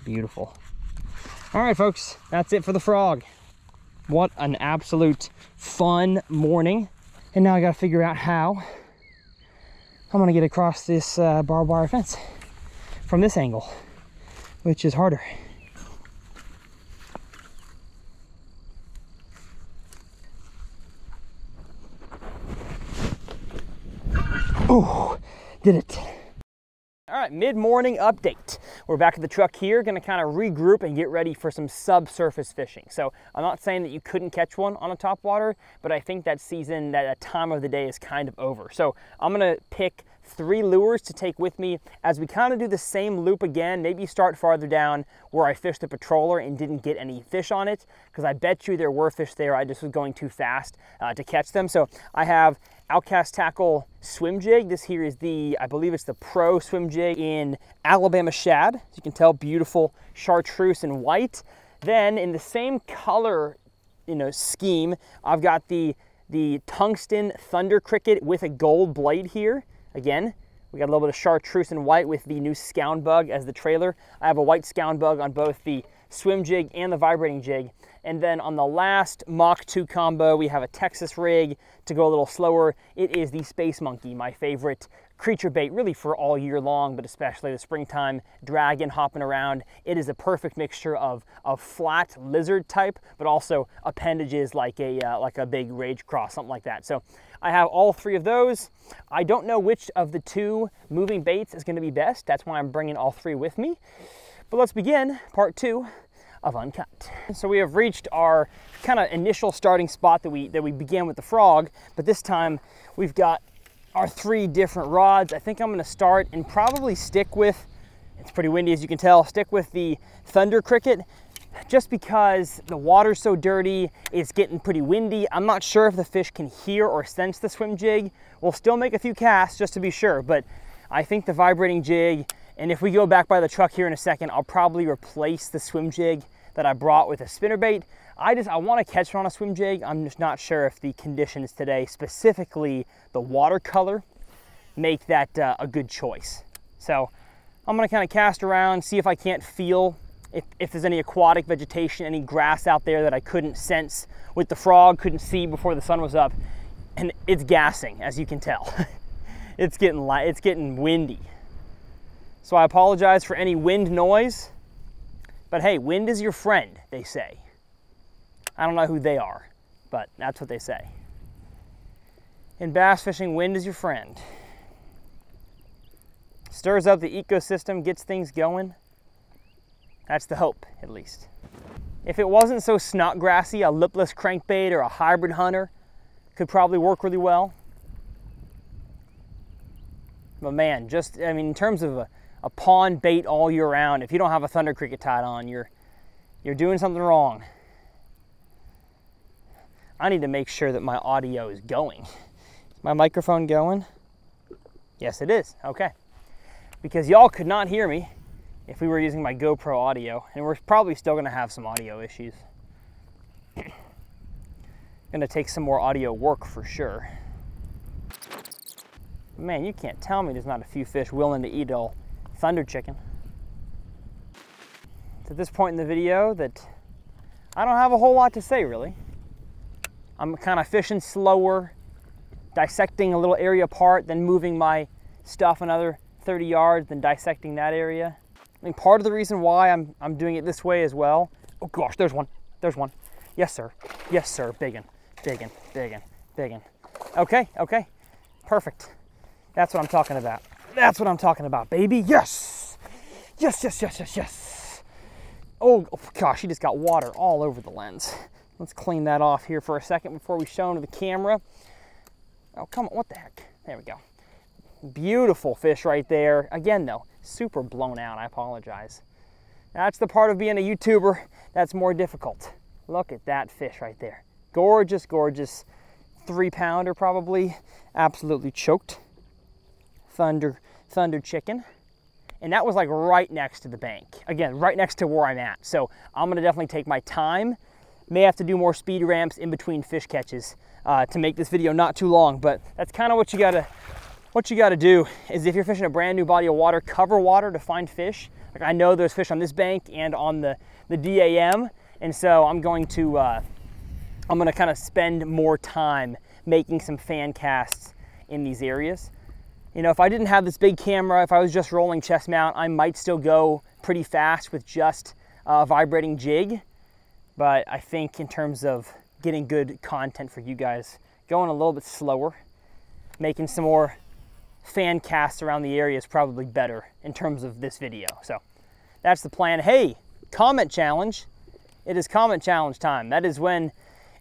Beautiful. All right, folks, that's it for the frog. What an absolute fun morning. And now I gotta figure out how I'm gonna get across this uh, barbed wire fence from this angle, which is harder. Oh, did it. All right, mid-morning update. We're back at the truck here, gonna kind of regroup and get ready for some subsurface fishing. So I'm not saying that you couldn't catch one on a top water, but I think that season, that time of the day is kind of over. So I'm gonna pick three lures to take with me as we kind of do the same loop again. Maybe start farther down where I fished the patroller and didn't get any fish on it, because I bet you there were fish there. I just was going too fast uh, to catch them. So I have Outcast Tackle swim jig. This here is the, I believe it's the Pro swim jig in Alabama Shad. As you can tell, beautiful chartreuse and white. Then in the same color, you know, scheme, I've got the, the tungsten Thunder Cricket with a gold blade here. Again, we got a little bit of chartreuse and white with the new Scound Bug as the trailer. I have a white Scound Bug on both the swim jig and the vibrating jig. And then on the last Mach 2 combo, we have a Texas rig to go a little slower. It is the Space Monkey, my favorite creature bait really for all year long, but especially the springtime, dragon hopping around. It is a perfect mixture of, of flat lizard type, but also appendages like a, uh, like a big Rage Craws, something like that. So I have all three of those. I don't know which of the two moving baits is gonna be best. That's why I'm bringing all three with me. But let's begin part two of Uncut. So we have reached our kind of initial starting spot that we, that we began with the frog, but this time we've got our three different rods. I think I'm gonna start and probably stick with, it's pretty windy as you can tell, stick with the Thunder Cricket just because the water's so dirty, it's getting pretty windy. I'm not sure if the fish can hear or sense the swim jig. We'll still make a few casts just to be sure, but I think the vibrating jig and if we go back by the truck here in a second, I'll probably replace the swim jig that I brought with a spinnerbait. I just, I wanna catch it on a swim jig. I'm just not sure if the conditions today, specifically the watercolor, make that uh, a good choice. So I'm gonna kind of cast around, see if I can't feel if, if there's any aquatic vegetation, any grass out there that I couldn't sense with the frog, couldn't see before the sun was up. And it's gassing, as you can tell. it's getting light, it's getting windy. So I apologize for any wind noise, but hey, wind is your friend, they say. I don't know who they are, but that's what they say. In bass fishing, wind is your friend. Stirs up the ecosystem, gets things going. That's the hope, at least. If it wasn't so snotgrassy, a lipless crankbait or a hybrid hunter could probably work really well. But man, just, I mean, in terms of a, a pond bait all year round. If you don't have a thunder cricket tied on, you're you're doing something wrong. I need to make sure that my audio is going. Is my microphone going? Yes, it is. Okay. Because y'all could not hear me if we were using my GoPro audio, and we're probably still going to have some audio issues. going to take some more audio work for sure. Man, you can't tell me there's not a few fish willing to eat all thunder chicken. It's at this point in the video that I don't have a whole lot to say really. I'm kind of fishing slower, dissecting a little area apart, then moving my stuff another 30 yards, then dissecting that area. I mean, part of the reason why I'm, I'm doing it this way as well, oh gosh, there's one, there's one. Yes, sir, yes, sir, biggin, biggin, biggin, biggin. Okay, okay, perfect. That's what I'm talking about. That's what I'm talking about, baby. Yes. Yes, yes, yes, yes, yes. Oh, oh, gosh, he just got water all over the lens. Let's clean that off here for a second before we show him to the camera. Oh, come on, what the heck? There we go. Beautiful fish right there. Again, though, super blown out. I apologize. That's the part of being a YouTuber that's more difficult. Look at that fish right there. Gorgeous, gorgeous. Three pounder probably. Absolutely choked. Thunder, Thunder Chicken. And that was like right next to the bank. Again, right next to where I'm at. So I'm gonna definitely take my time. May have to do more speed ramps in between fish catches uh, to make this video not too long, but that's kind of what you gotta, what you gotta do is if you're fishing a brand new body of water, cover water to find fish. Like I know there's fish on this bank and on the, the DAM, and so I'm going to, uh, I'm gonna kind of spend more time making some fan casts in these areas. You know, if I didn't have this big camera, if I was just rolling chest mount, I might still go pretty fast with just a vibrating jig. But I think in terms of getting good content for you guys, going a little bit slower, making some more fan casts around the area is probably better in terms of this video. So that's the plan. Hey, comment challenge. It is comment challenge time. That is when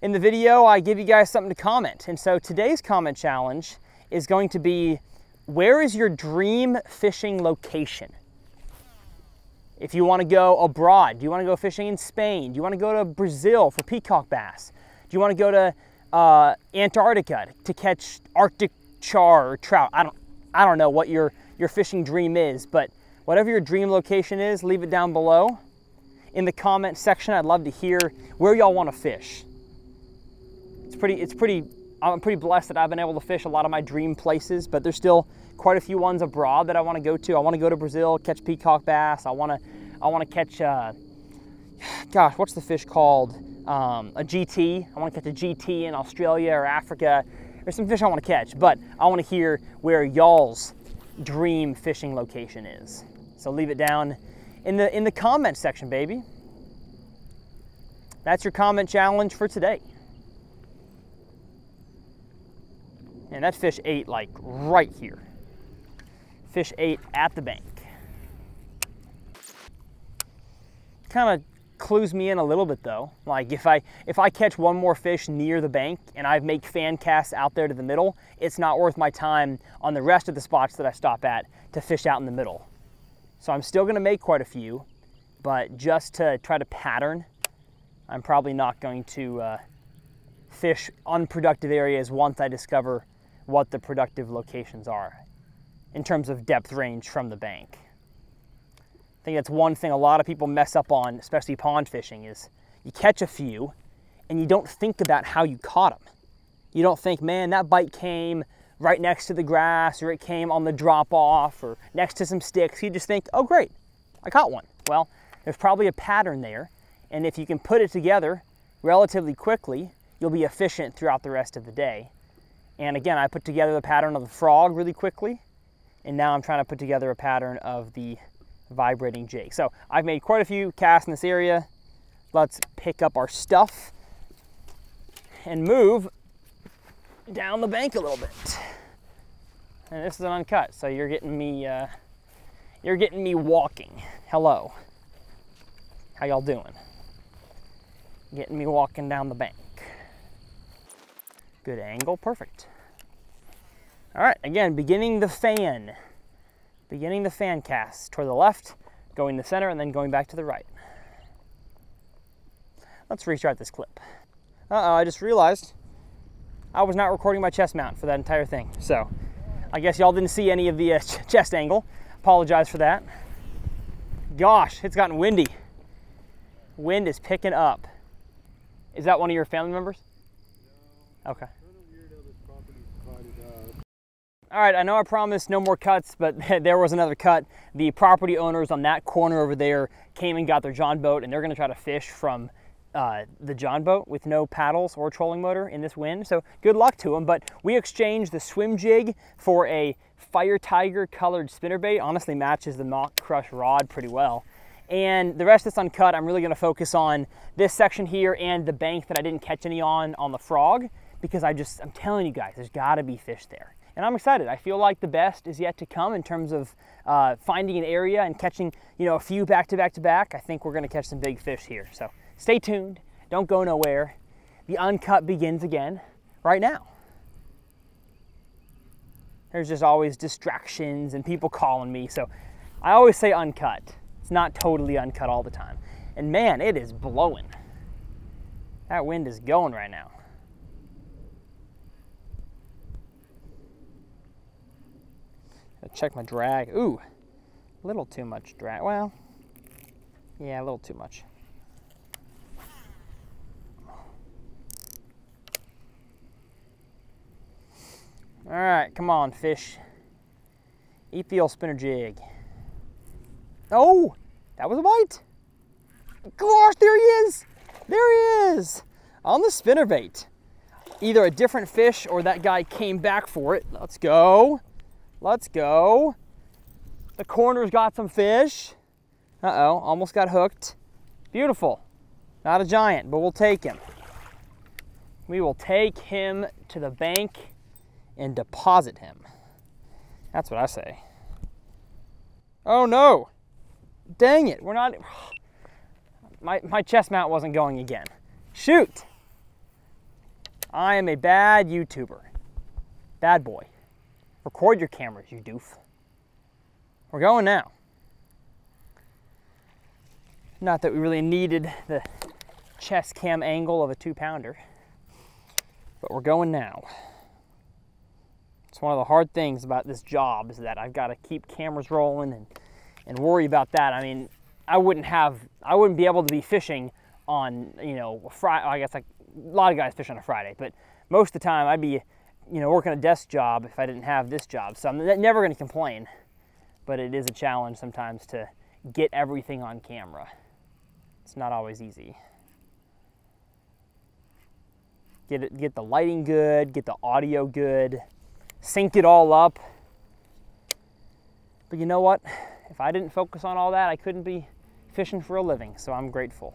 in the video I give you guys something to comment. And so today's comment challenge is going to be where is your dream fishing location? If you want to go abroad, do you want to go fishing in Spain? Do you want to go to Brazil for peacock bass? Do you want to go to uh, Antarctica to catch Arctic char or trout. I don't, I don't know what your, your fishing dream is, but whatever your dream location is, leave it down below. In the comment section, I'd love to hear where y'all want to fish. It's pretty, it's pretty, I'm pretty blessed that I've been able to fish a lot of my dream places, but there's still quite a few ones abroad that I want to go to. I want to go to Brazil, catch peacock bass. I want to, I want to catch, uh, gosh, what's the fish called? Um, a GT. I want to catch a GT in Australia or Africa. There's some fish I want to catch, but I want to hear where y'all's dream fishing location is. So leave it down in the in the comment section, baby. That's your comment challenge for today. And that fish ate like right here. Fish ate at the bank. Kind of clues me in a little bit though. Like if I if I catch one more fish near the bank and I make fan casts out there to the middle, it's not worth my time on the rest of the spots that I stop at to fish out in the middle. So I'm still gonna make quite a few, but just to try to pattern, I'm probably not going to uh, fish unproductive areas once I discover what the productive locations are in terms of depth range from the bank. I think that's one thing a lot of people mess up on, especially pond fishing, is you catch a few and you don't think about how you caught them. You don't think, man, that bite came right next to the grass or it came on the drop off or next to some sticks. You just think, oh, great, I caught one. Well, there's probably a pattern there. And if you can put it together relatively quickly, you'll be efficient throughout the rest of the day. And again, I put together the pattern of the frog really quickly. And now I'm trying to put together a pattern of the vibrating jig. So I've made quite a few casts in this area. Let's pick up our stuff and move down the bank a little bit. And this is an uncut, so you're getting me, uh, you're getting me walking. Hello. How y'all doing? Getting me walking down the bank. Good angle, perfect. All right, again, beginning the fan beginning the fan cast toward the left, going the center, and then going back to the right. Let's restart this clip. Uh-oh, I just realized I was not recording my chest mount for that entire thing. So I guess y'all didn't see any of the uh, ch chest angle. Apologize for that. Gosh, it's gotten windy. Wind is picking up. Is that one of your family members? No. Okay. All right, I know I promised no more cuts, but there was another cut. The property owners on that corner over there came and got their John boat, and they're gonna try to fish from uh, the John boat with no paddles or trolling motor in this wind. So good luck to them. But we exchanged the swim jig for a Fire Tiger colored spinnerbait. Honestly matches the Mach Crush rod pretty well. And the rest that's uncut, I'm really gonna focus on this section here and the bank that I didn't catch any on on the frog because I just, I'm telling you guys, there's gotta be fish there and I'm excited. I feel like the best is yet to come in terms of uh, finding an area and catching, you know, a few back to back to back. I think we're going to catch some big fish here. So stay tuned. Don't go nowhere. The uncut begins again right now. There's just always distractions and people calling me. So I always say uncut. It's not totally uncut all the time. And man, it is blowing. That wind is going right now. Check my drag. Ooh, a little too much drag. Well, yeah, a little too much. All right, come on, fish. Eat the old spinner jig. Oh, that was a bite. Gosh, there he is. There he is on the spinner bait. Either a different fish or that guy came back for it. Let's go. Let's go. The corner's got some fish. Uh-oh, almost got hooked. Beautiful. Not a giant, but we'll take him. We will take him to the bank and deposit him. That's what I say. Oh no! Dang it, we're not... My, my chest mount wasn't going again. Shoot! I am a bad YouTuber. Bad boy. Record your cameras, you doof. We're going now. Not that we really needed the chest cam angle of a two pounder. But we're going now. It's one of the hard things about this job is that I've got to keep cameras rolling and, and worry about that. I mean, I wouldn't have, I wouldn't be able to be fishing on, you know, Friday. I guess like a lot of guys fish on a Friday, but most of the time I'd be, you know, working a desk job if I didn't have this job. So I'm never going to complain, but it is a challenge sometimes to get everything on camera. It's not always easy. Get it, get the lighting good, get the audio good, sync it all up. But you know what? If I didn't focus on all that, I couldn't be fishing for a living, so I'm grateful.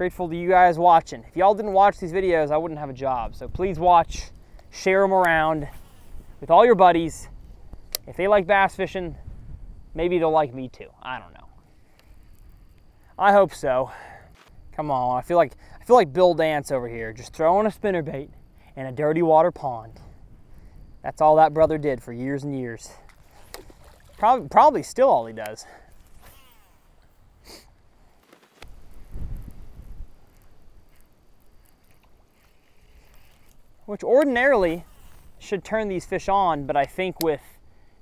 Grateful to you guys watching. If y'all didn't watch these videos, I wouldn't have a job. So please watch, share them around with all your buddies. If they like bass fishing, maybe they'll like me too. I don't know. I hope so. Come on, I feel like I feel like Bill Dance over here, just throwing a spinnerbait in a dirty water pond. That's all that brother did for years and years. Probably, probably still all he does. Which ordinarily should turn these fish on, but I think with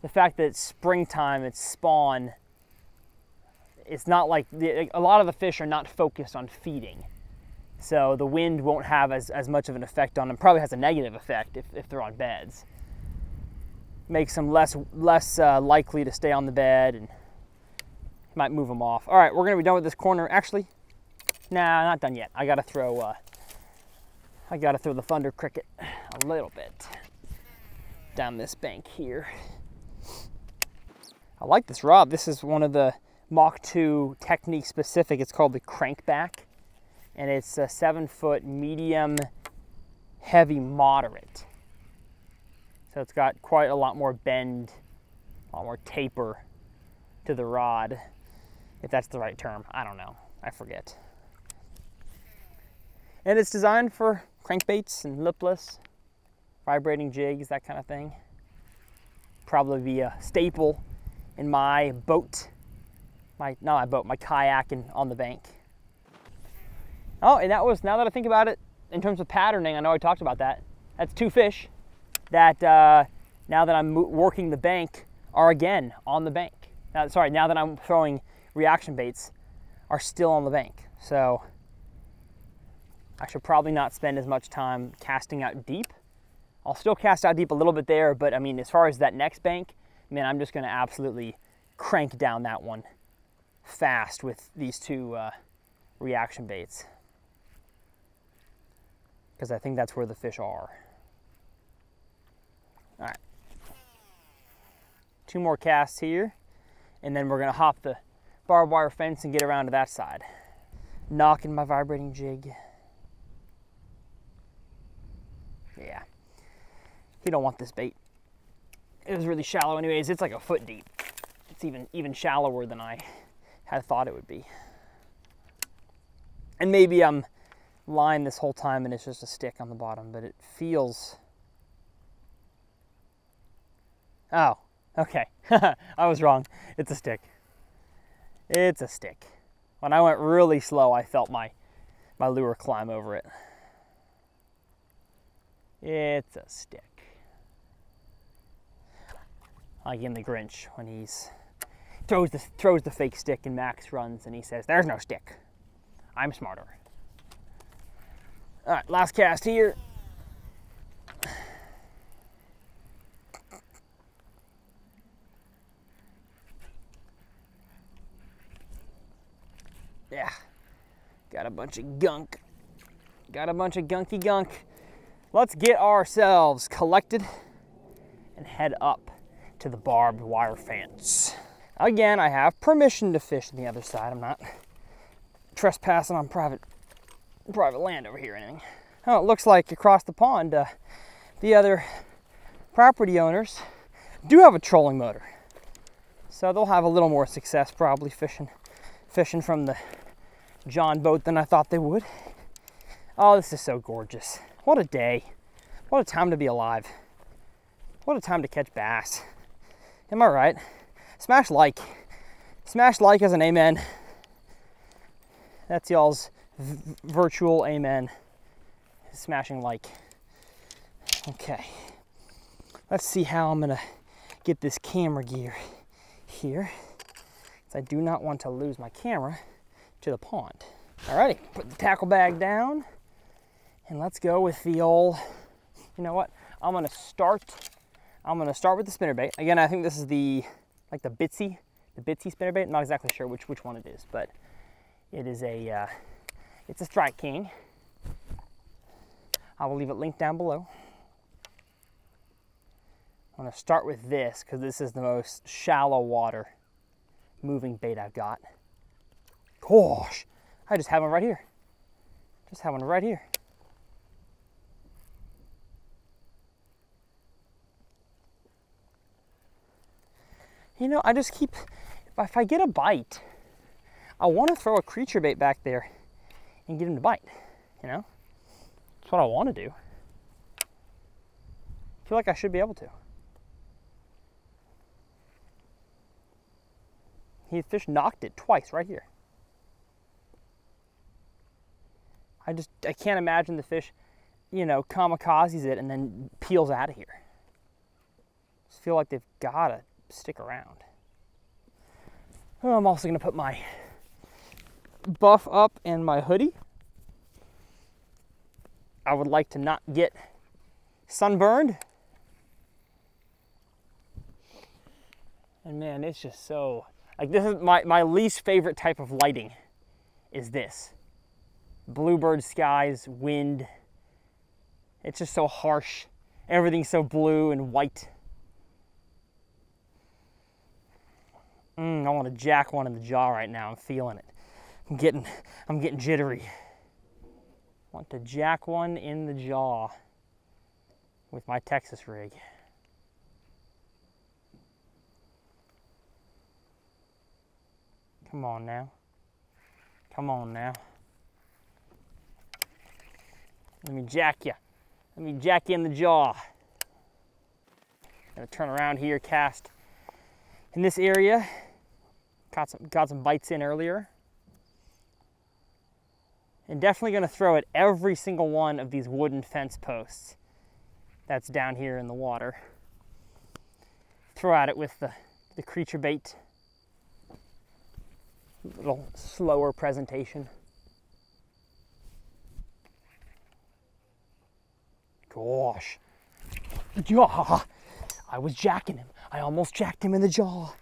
the fact that it's springtime, it's spawn, it's not like the, a lot of the fish are not focused on feeding. So the wind won't have as, as much of an effect on them. Probably has a negative effect if, if they're on beds. Makes them less less uh, likely to stay on the bed and might move them off. All right, we're gonna be done with this corner. Actually, nah, not done yet. I gotta throw uh, I gotta throw the thunder cricket a little bit down this bank here. I like this rod. This is one of the Mach 2 technique specific. It's called the crankback. And it's a seven foot medium heavy moderate. So it's got quite a lot more bend, a lot more taper to the rod, if that's the right term. I don't know. I forget. And it's designed for crankbaits and lipless, vibrating jigs, that kind of thing. Probably be a staple in my boat my not my boat, my kayak and on the bank. Oh, and that was now that I think about it, in terms of patterning, I know I talked about that. That's two fish that uh, now that I'm working the bank are again on the bank. Now, sorry, now that I'm throwing reaction baits, are still on the bank. So I should probably not spend as much time casting out deep. I'll still cast out deep a little bit there, but I mean, as far as that next bank, man, I'm just gonna absolutely crank down that one fast with these two uh, reaction baits because I think that's where the fish are. All right, two more casts here, and then we're gonna hop the barbed wire fence and get around to that side. Knocking my vibrating jig. Yeah, He don't want this bait. It was really shallow anyways, it's like a foot deep. It's even, even shallower than I had thought it would be. And maybe I'm lying this whole time and it's just a stick on the bottom, but it feels. Oh, okay. I was wrong. It's a stick. It's a stick. When I went really slow, I felt my, my lure climb over it. It's a stick. Like in the Grinch when he's throws the, throws the fake stick and Max runs and he says, there's no stick. I'm smarter. All right, last cast here. Yeah, got a bunch of gunk. Got a bunch of gunky gunk. Let's get ourselves collected and head up to the barbed wire fence. Again, I have permission to fish on the other side. I'm not trespassing on private private land over here or anything. Oh, it looks like across the pond, uh, the other property owners do have a trolling motor. So they'll have a little more success probably fishing fishing from the John boat than I thought they would. Oh, this is so gorgeous. What a day. What a time to be alive. What a time to catch bass. Am I right? smash like. Smash like as an amen. That's y'all's virtual amen. smashing like. Okay. Let's see how I'm gonna get this camera gear here. I do not want to lose my camera to the pond. Alrighty, put the tackle bag down and let's go with the old, you know what? I'm gonna start, I'm gonna start with the spinnerbait. Again, I think this is the, like the Bitsy, the Bitsy spinnerbait. I'm not exactly sure which, which one it is, but it is a, uh, it's a Strike King. I will leave it linked down below. I'm gonna start with this because this is the most shallow water moving bait I've got. Gosh, I just have one right here. Just have one right here. You know, I just keep, if I get a bite, I want to throw a creature bait back there and get him to bite, you know? That's what I want to do. I feel like I should be able to. He fish knocked it twice right here. I just I can't imagine the fish, you know, kamikazes it and then peels out of here. Just feel like they've gotta stick around. I'm also gonna put my buff up and my hoodie. I would like to not get sunburned. And man, it's just so like this is my, my least favorite type of lighting is this. Bluebird skies, wind. It's just so harsh. Everything's so blue and white. Mm, I want to jack one in the jaw right now. I'm feeling it. I'm getting I'm getting jittery. I want to jack one in the jaw with my Texas rig. Come on now. Come on now. Let me jack you. Let me jack you in the jaw. Gonna turn around here, cast in this area. Got some, got some bites in earlier. And definitely gonna throw at every single one of these wooden fence posts that's down here in the water. Throw at it with the, the creature bait A little slower presentation. Gosh. Yeah, I was jacking him. I almost jacked him in the jaw.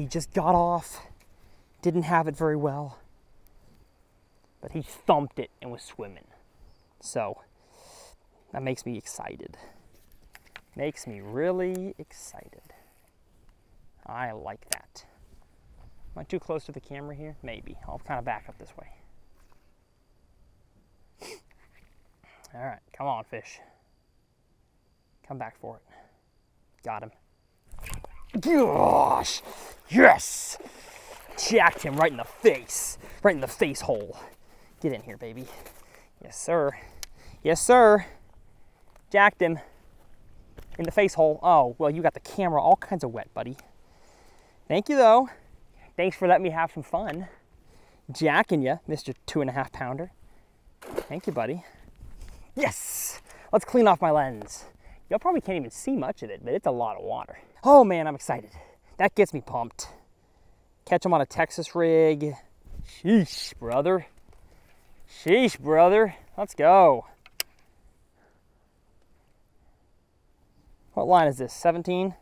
He just got off, didn't have it very well, but he thumped it and was swimming. So that makes me excited. Makes me really excited. I like that. Am I too close to the camera here? Maybe. I'll kind of back up this way. All right, come on, fish. Come back for it. Got him. Gosh! Yes! Jacked him right in the face. Right in the face hole. Get in here, baby. Yes, sir. Yes, sir. Jacked him in the face hole. Oh, well, you got the camera all kinds of wet, buddy. Thank you, though. Thanks for letting me have some fun. Jacking you, Mr. Two and a Half Pounder. Thank you, buddy. Yes! Let's clean off my lens. Y'all probably can't even see much of it, but it's a lot of water. Oh man, I'm excited. That gets me pumped. Catch them on a Texas rig. Sheesh, brother. Sheesh, brother. Let's go. What line is this? 17?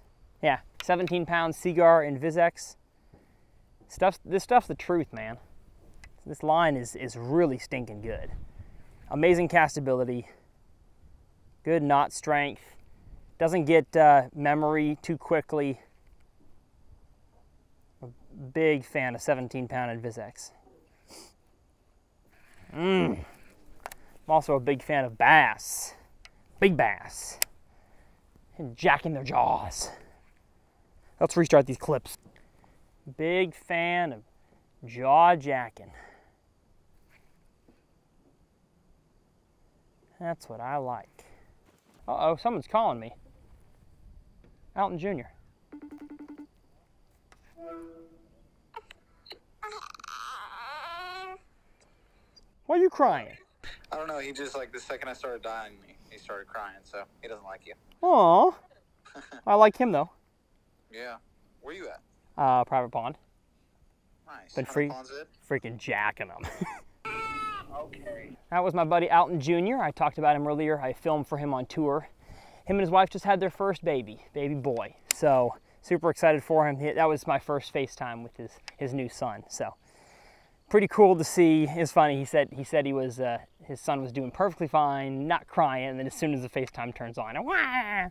Yeah, 17 pound Seaguar InvizX. Stuff, this stuff's the truth, man. This line is, is really stinking good. Amazing castability, good knot strength, doesn't get uh, memory too quickly. A big fan of 17 pound InvizX. Mmm. I'm also a big fan of bass, big bass, and jacking their jaws. Let's restart these clips. Big fan of jaw jacking. That's what I like. Uh-oh, someone's calling me. Alton Jr. Why are you crying? I don't know. He just like the second I started dying, he, he started crying. So he doesn't like you. Aw. I like him though. Yeah. Where you at? Uh, private pond. Nice. Been free-? Freaking jacking them. Okay. That was my buddy Alton Jr. I talked about him earlier. I filmed for him on tour. Him and his wife just had their first baby, baby boy. So super excited for him. That was my first FaceTime with his his new son. So pretty cool to see. It's funny. He said he said he was uh, his son was doing perfectly fine, not crying, and then as soon as the FaceTime turns on, Wah!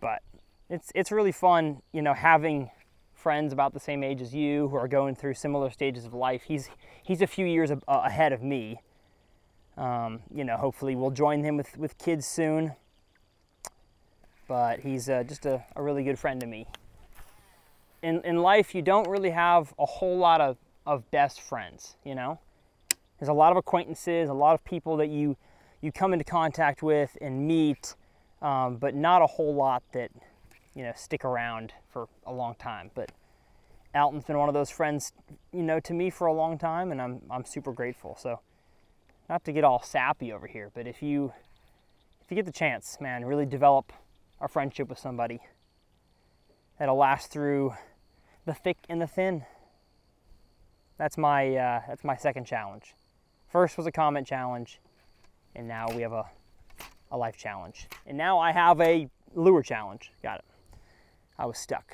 but it's it's really fun, you know, having friends about the same age as you who are going through similar stages of life. He's he's a few years ahead of me. Um, you know, hopefully we'll join him with, with kids soon. But he's uh, just a, a really good friend to me. In, in life, you don't really have a whole lot of, of best friends, you know? There's a lot of acquaintances, a lot of people that you, you come into contact with and meet, um, but not a whole lot that, you know, stick around for a long time. But Alton's been one of those friends, you know, to me for a long time, and I'm, I'm super grateful. So, not to get all sappy over here, but if you if you get the chance, man, really develop a friendship with somebody that'll last through the thick and the thin. That's my uh, that's my second challenge. First was a comment challenge, and now we have a a life challenge. And now I have a lure challenge. Got it. I was stuck.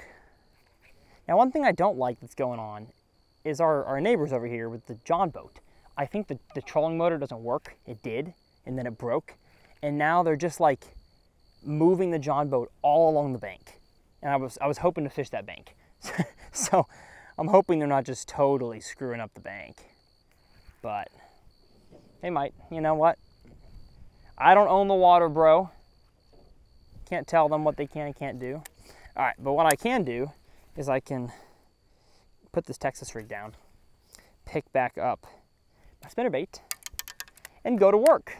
Now, one thing I don't like that's going on is our, our neighbors over here with the John boat. I think the, the trolling motor doesn't work. It did, and then it broke. And now they're just like moving the John boat all along the bank. And I was, I was hoping to fish that bank. so I'm hoping they're not just totally screwing up the bank. But they might. You know what? I don't own the water, bro. Can't tell them what they can and can't do. All right, but what I can do is I can put this Texas rig down, pick back up my spinnerbait, and go to work.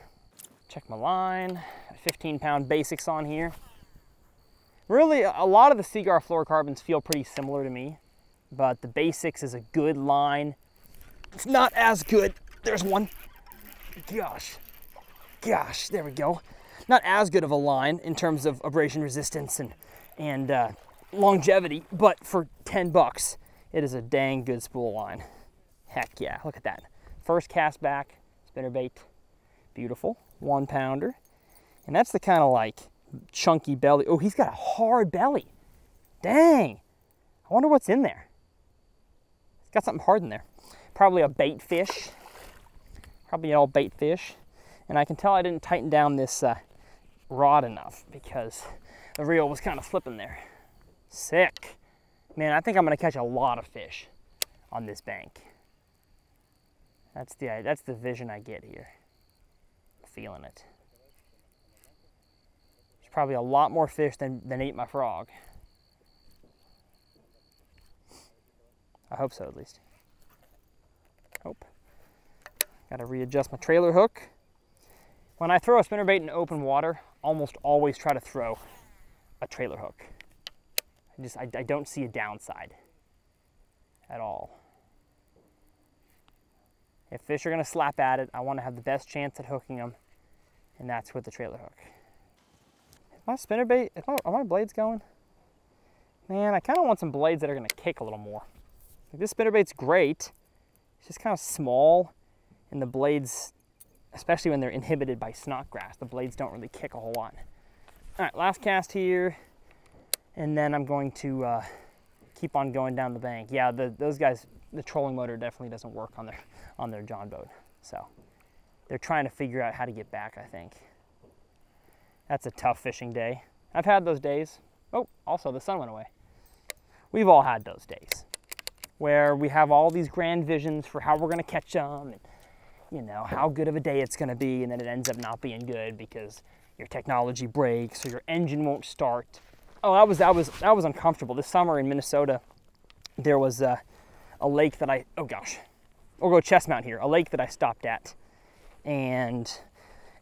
Check my line, 15 pound Basix on here. Really, a lot of the Seaguar fluorocarbons feel pretty similar to me, but the Basix is a good line. It's not as good. There's one. Gosh, gosh, there we go. Not as good of a line in terms of abrasion resistance and and uh, longevity, but for 10 bucks, it is a dang good spool line. Heck yeah, look at that. First cast back, spinnerbait, beautiful, one pounder. And that's the kind of like chunky belly. Oh, he's got a hard belly. Dang. I wonder what's in there. It's got something hard in there. Probably a bait fish. Probably an old bait fish. And I can tell I didn't tighten down this uh, rod enough because the reel was kind of slipping there. Sick. Man, I think I'm gonna catch a lot of fish on this bank. That's the that's the vision I get here. feeling it. Probably a lot more fish than, than ate my frog. I hope so at least. Hope. Gotta readjust my trailer hook. When I throw a spinnerbait in open water, almost always try to throw a trailer hook. I just I, I don't see a downside at all. If fish are gonna slap at it, I want to have the best chance at hooking them, and that's with the trailer hook. My spinnerbait, is my, are my blades going? Man, I kind of want some blades that are gonna kick a little more. Like this spinnerbait's great. It's just kind of small, and the blades, especially when they're inhibited by snot grass, the blades don't really kick a whole lot. All right, last cast here, and then I'm going to uh, keep on going down the bank. Yeah, the, those guys, the trolling motor definitely doesn't work on their on their John boat, so they're trying to figure out how to get back. I think that's a tough fishing day. I've had those days. Oh, also the sun went away. We've all had those days where we have all these grand visions for how we're going to catch them and you know how good of a day it's going to be, and then it ends up not being good because your technology breaks or your engine won't start. Oh, that was that was that was uncomfortable. This summer in Minnesota, there was a, a lake that I oh gosh, we'll go Chestmount here. A lake that I stopped at, and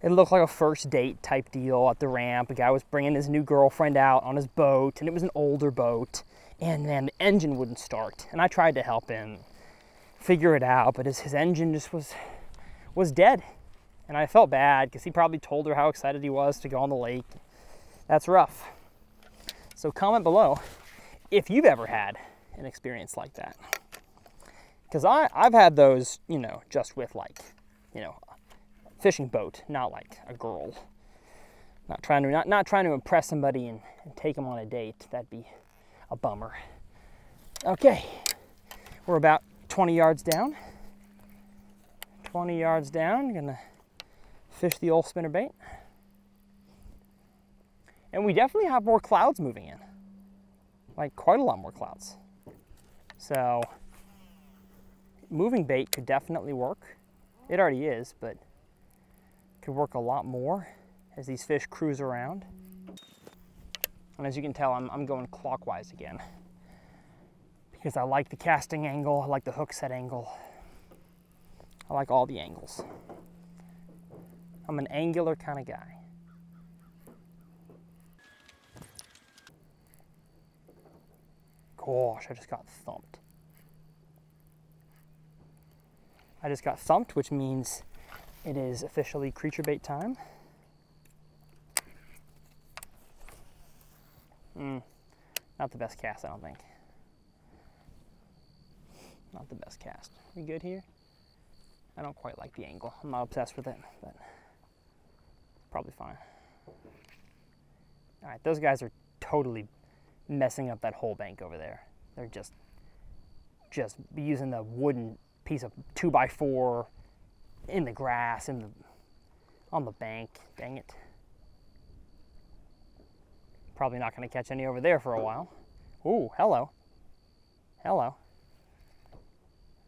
it looked like a first date type deal at the ramp. A guy was bringing his new girlfriend out on his boat, and it was an older boat, and then the engine wouldn't start. And I tried to help him figure it out, but his, his engine just was was dead. And I felt bad because he probably told her how excited he was to go on the lake. That's rough. So comment below if you've ever had an experience like that. Because I've had those, you know, just with like, you know, fishing boat, not like a girl. Not trying to not, not trying to impress somebody and, and take them on a date. That'd be a bummer. Okay, we're about 20 yards down. 20 yards down, gonna fish the old spinner bait. And we definitely have more clouds moving in. Like quite a lot more clouds. So moving bait could definitely work. It already is, but could work a lot more as these fish cruise around. And as you can tell, I'm, I'm going clockwise again because I like the casting angle, I like the hook set angle, I like all the angles. I'm an angular kind of guy. Gosh, I just got thumped. I just got thumped, which means it is officially creature bait time. Mm, not the best cast, I don't think. Not the best cast. We good here? I don't quite like the angle. I'm not obsessed with it, but probably fine. All right, those guys are totally messing up that whole bank over there. They're just just using the wooden piece of two by four in the grass in the on the bank. Dang it. Probably not going to catch any over there for a while. Ooh, hello. Hello.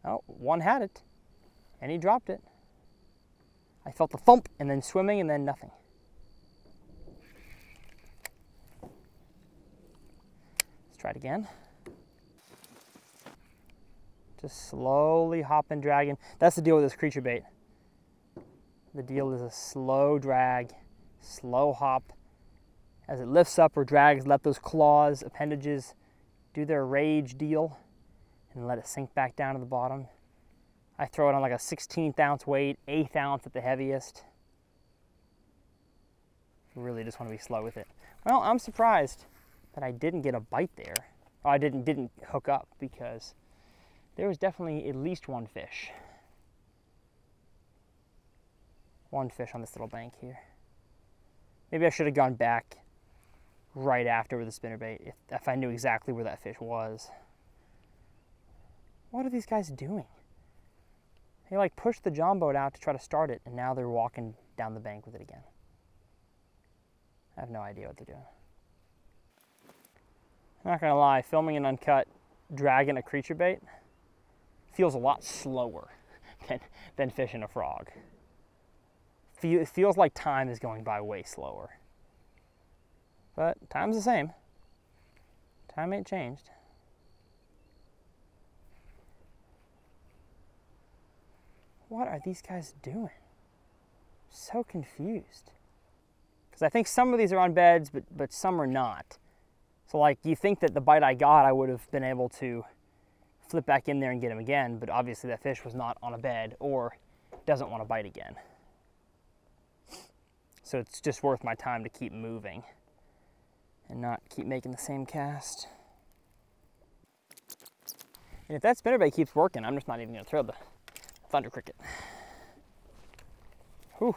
Oh, one had it, and he dropped it. I felt the thump, and then swimming, and then nothing. Let's try it again. Just slowly hopping, dragging. That's the deal with this creature bait. The deal is a slow drag, slow hop. As it lifts up or drags, let those claws, appendages do their rage deal and let it sink back down to the bottom. I throw it on like a 16th ounce weight, 8th ounce at the heaviest. Really just want to be slow with it. Well, I'm surprised that I didn't get a bite there. I didn't didn't hook up because there was definitely at least one fish. One fish on this little bank here. Maybe I should have gone back right after with the spinnerbait if, if I knew exactly where that fish was. What are these guys doing? They like pushed the John boat out to try to start it, and now they're walking down the bank with it again. I have no idea what they're doing. I'm not gonna lie, filming an uncut, dragging a creature bait feels a lot slower than, than fishing a frog. It feels like time is going by way slower. But time's the same. Time ain't changed. what are these guys doing? So confused. Because I think some of these are on beds, but, but some are not. So like you think that the bite I got, I would have been able to flip back in there and get him again, but obviously that fish was not on a bed or doesn't want to bite again. So it's just worth my time to keep moving and not keep making the same cast. And if that spinnerbait keeps working, I'm just not even gonna throw the thunder cricket. Whew.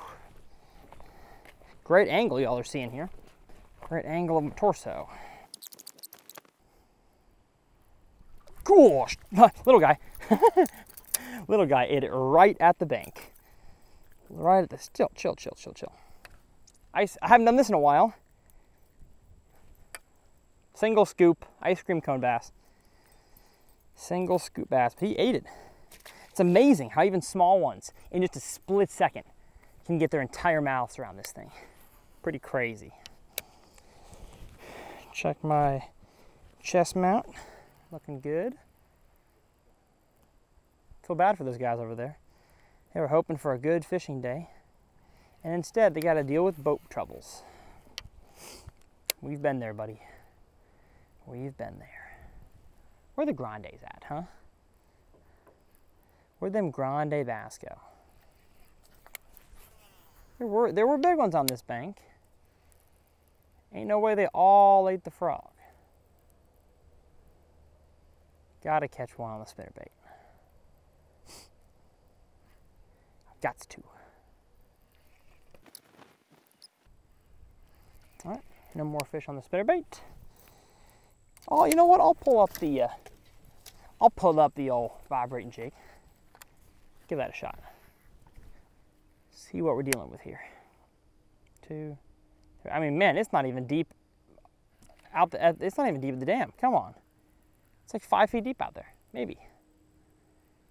Great angle y'all are seeing here. Great angle of my torso. Gosh, little guy. little guy ate it right at the bank. Right at the, chill, chill, chill, chill, chill. Ice, I haven't done this in a while. Single scoop, ice cream cone bass. Single scoop bass, he ate it. It's amazing how even small ones, in just a split second, can get their entire mouths around this thing. Pretty crazy. Check my chest mount, looking good. Feel bad for those guys over there. They were hoping for a good fishing day, and instead they got to deal with boat troubles. We've been there, buddy. We've been there. Where the grandes at, huh? Where them grande bass go? There were there were big ones on this bank. Ain't no way they all ate the frog. Gotta catch one on the spinnerbait. Got to. All right, no more fish on the spinnerbait. Oh, you know what? I'll pull up the, uh, I'll pull up the old vibrating jig. Give that a shot. See what we're dealing with here. Two, three. I mean, man, it's not even deep out the, it's not even deep in the dam. Come on. It's like five feet deep out there, maybe.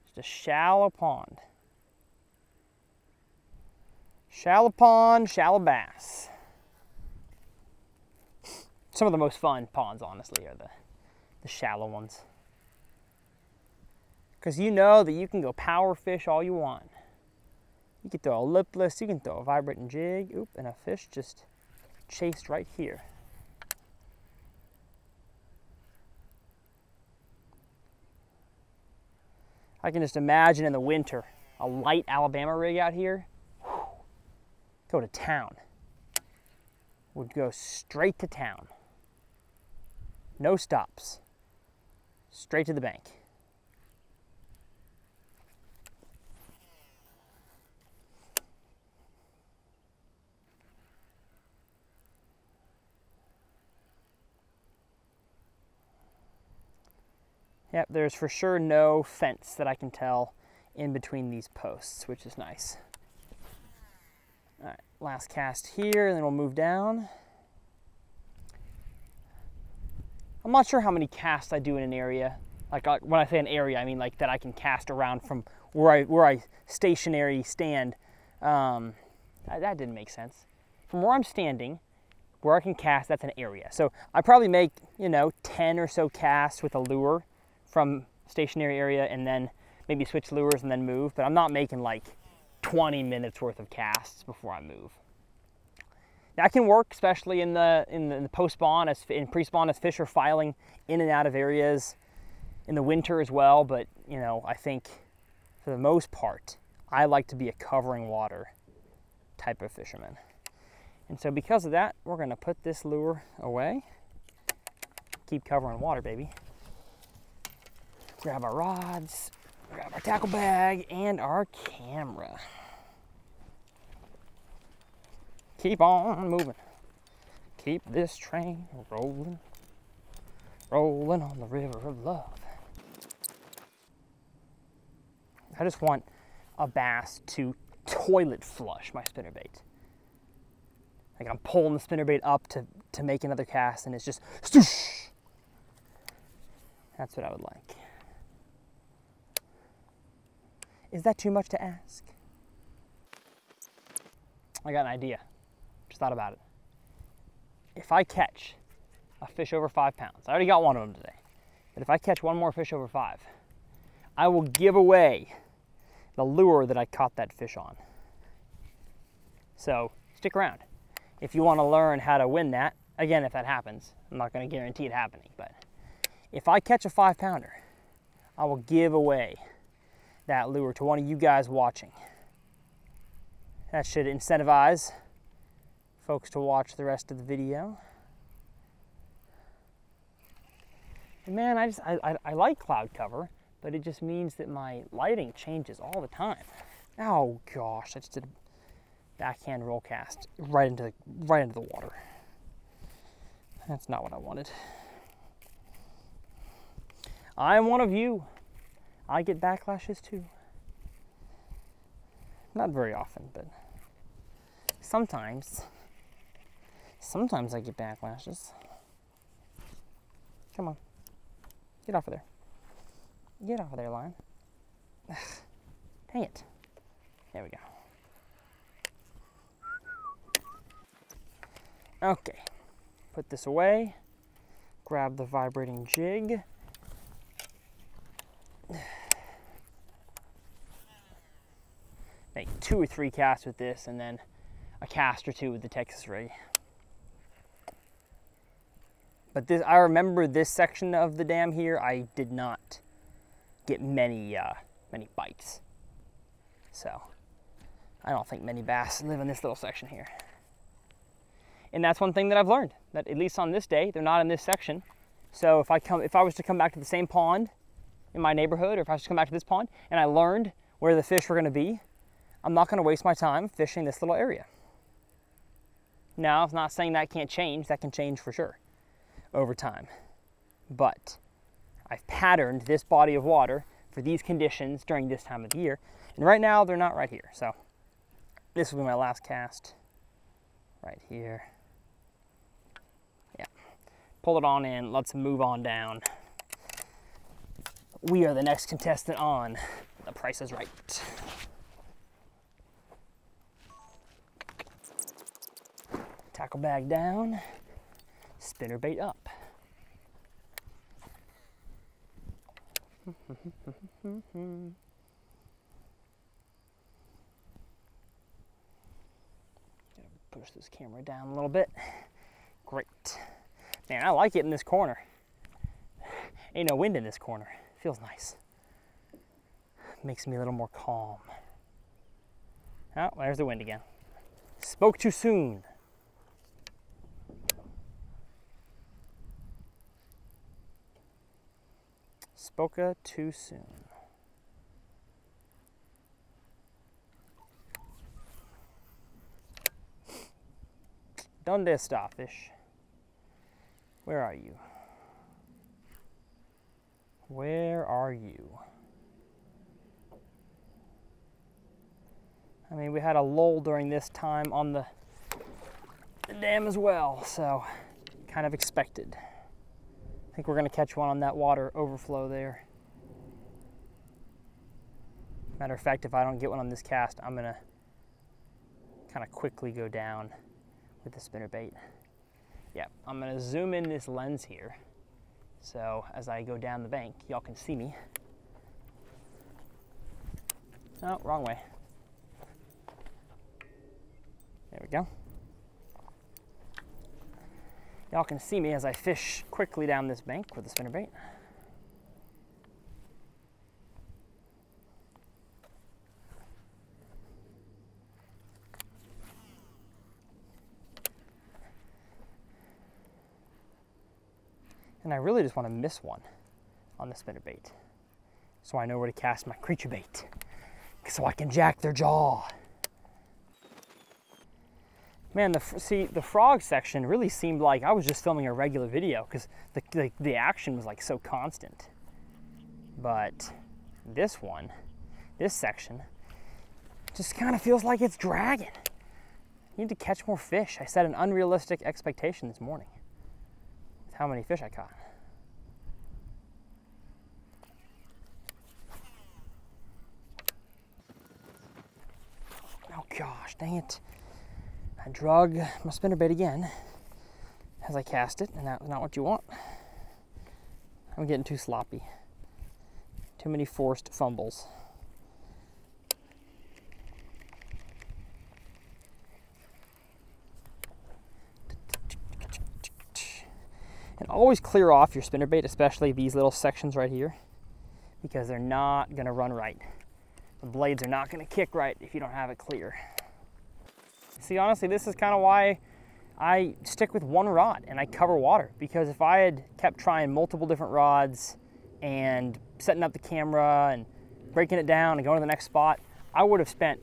Just a shallow pond. Shallow pond, shallow bass. Some of the most fun ponds, honestly, are the, the shallow ones. Because you know that you can go power fish all you want. You can throw a lipless, you can throw a vibrating jig, oop, and a fish just chased right here. I can just imagine in the winter, a light Alabama rig out here, whew, go to town. Would go straight to town. No stops. Straight to the bank. Yep, there's for sure no fence that I can tell in between these posts, which is nice. All right, last cast here, and then we'll move down. I'm not sure how many casts I do in an area. Like uh, when I say an area, I mean like that I can cast around from where I where I stationary stand. Um, that, that didn't make sense. From where I'm standing, where I can cast, that's an area. So I probably make you know 10 or so casts with a lure from stationary area and then maybe switch lures and then move, but I'm not making like 20 minutes worth of casts before I move. That can work, especially in the in the, the post spawn as in pre spawn as fish are filing in and out of areas in the winter as well. But you know, I think for the most part, I like to be a covering water type of fisherman. And so because of that, we're gonna put this lure away. Keep covering water, baby grab our rods, grab our tackle bag, and our camera. Keep on moving. Keep this train rolling, rolling on the river of love. I just want a bass to toilet flush my spinnerbait. Like I'm pulling the spinnerbait up to, to make another cast and it's just stoosh. That's what I would like. Is that too much to ask? I got an idea. Just thought about it. If I catch a fish over five pounds, I already got one of them today, but if I catch one more fish over five, I will give away the lure that I caught that fish on. So stick around. If you want to learn how to win that, again, if that happens, I'm not going to guarantee it happening, but if I catch a five pounder, I will give away that lure to one of you guys watching. That should incentivize folks to watch the rest of the video. And man, I just I, I, I, like cloud cover, but it just means that my lighting changes all the time. Oh gosh, I just did a backhand roll cast right into the, right into the water. That's not what I wanted. I am one of you. I get backlashes too. Not very often, but sometimes. Sometimes I get backlashes. Come on. Get off of there. Get off of there, line. Dang it. There we go. Okay. Put this away. Grab the vibrating jig. make two or three casts with this and then a cast or two with the Texas rig. But this, I remember this section of the dam here, I did not get many, uh, many bites. So I don't think many bass live in this little section here. And that's one thing that I've learned, that at least on this day, they're not in this section. So if I come, if I was to come back to the same pond in my neighborhood, or if I was to come back to this pond and I learned where the fish were gonna be, I'm not gonna waste my time fishing this little area. Now, I'm not saying that can't change, that can change for sure over time. But I've patterned this body of water for these conditions during this time of the year. And right now, they're not right here. So this will be my last cast right here. Yeah. Pull it on in, let's move on down. We are the next contestant on The Price is Right. Tackle bag down, spinner bait up. Push this camera down a little bit. Great. Man, I like it in this corner. Ain't no wind in this corner. Feels nice. Makes me a little more calm. Oh, there's the wind again. Spoke too soon. Spoke too soon. Donde está, fish? Where are you? Where are you? I mean, we had a lull during this time on the, the dam as well, so kind of expected. I think we're going to catch one on that water overflow there. Matter of fact, if I don't get one on this cast, I'm going to kind of quickly go down with the spinner bait. Yeah, I'm gonna zoom in this lens here. So as I go down the bank, y'all can see me. Oh, wrong way. There we go. Y'all can see me as I fish quickly down this bank with the spinner bait. And I really just want to miss one on the spinner bait. So I know where to cast my creature bait. So I can jack their jaw. Man, the see the frog section really seemed like I was just filming a regular video because the, the, the action was like so constant. But this one, this section, just kind of feels like it's dragging. You need to catch more fish. I set an unrealistic expectation this morning with how many fish I caught. Oh gosh, dang it. I drug my spinnerbait again as I cast it, and that's not what you want. I'm getting too sloppy. Too many forced fumbles. And always clear off your spinnerbait, especially these little sections right here, because they're not gonna run right. The blades are not gonna kick right if you don't have it clear. See, honestly, this is kind of why I stick with one rod and I cover water, because if I had kept trying multiple different rods and setting up the camera and breaking it down and going to the next spot, I would have spent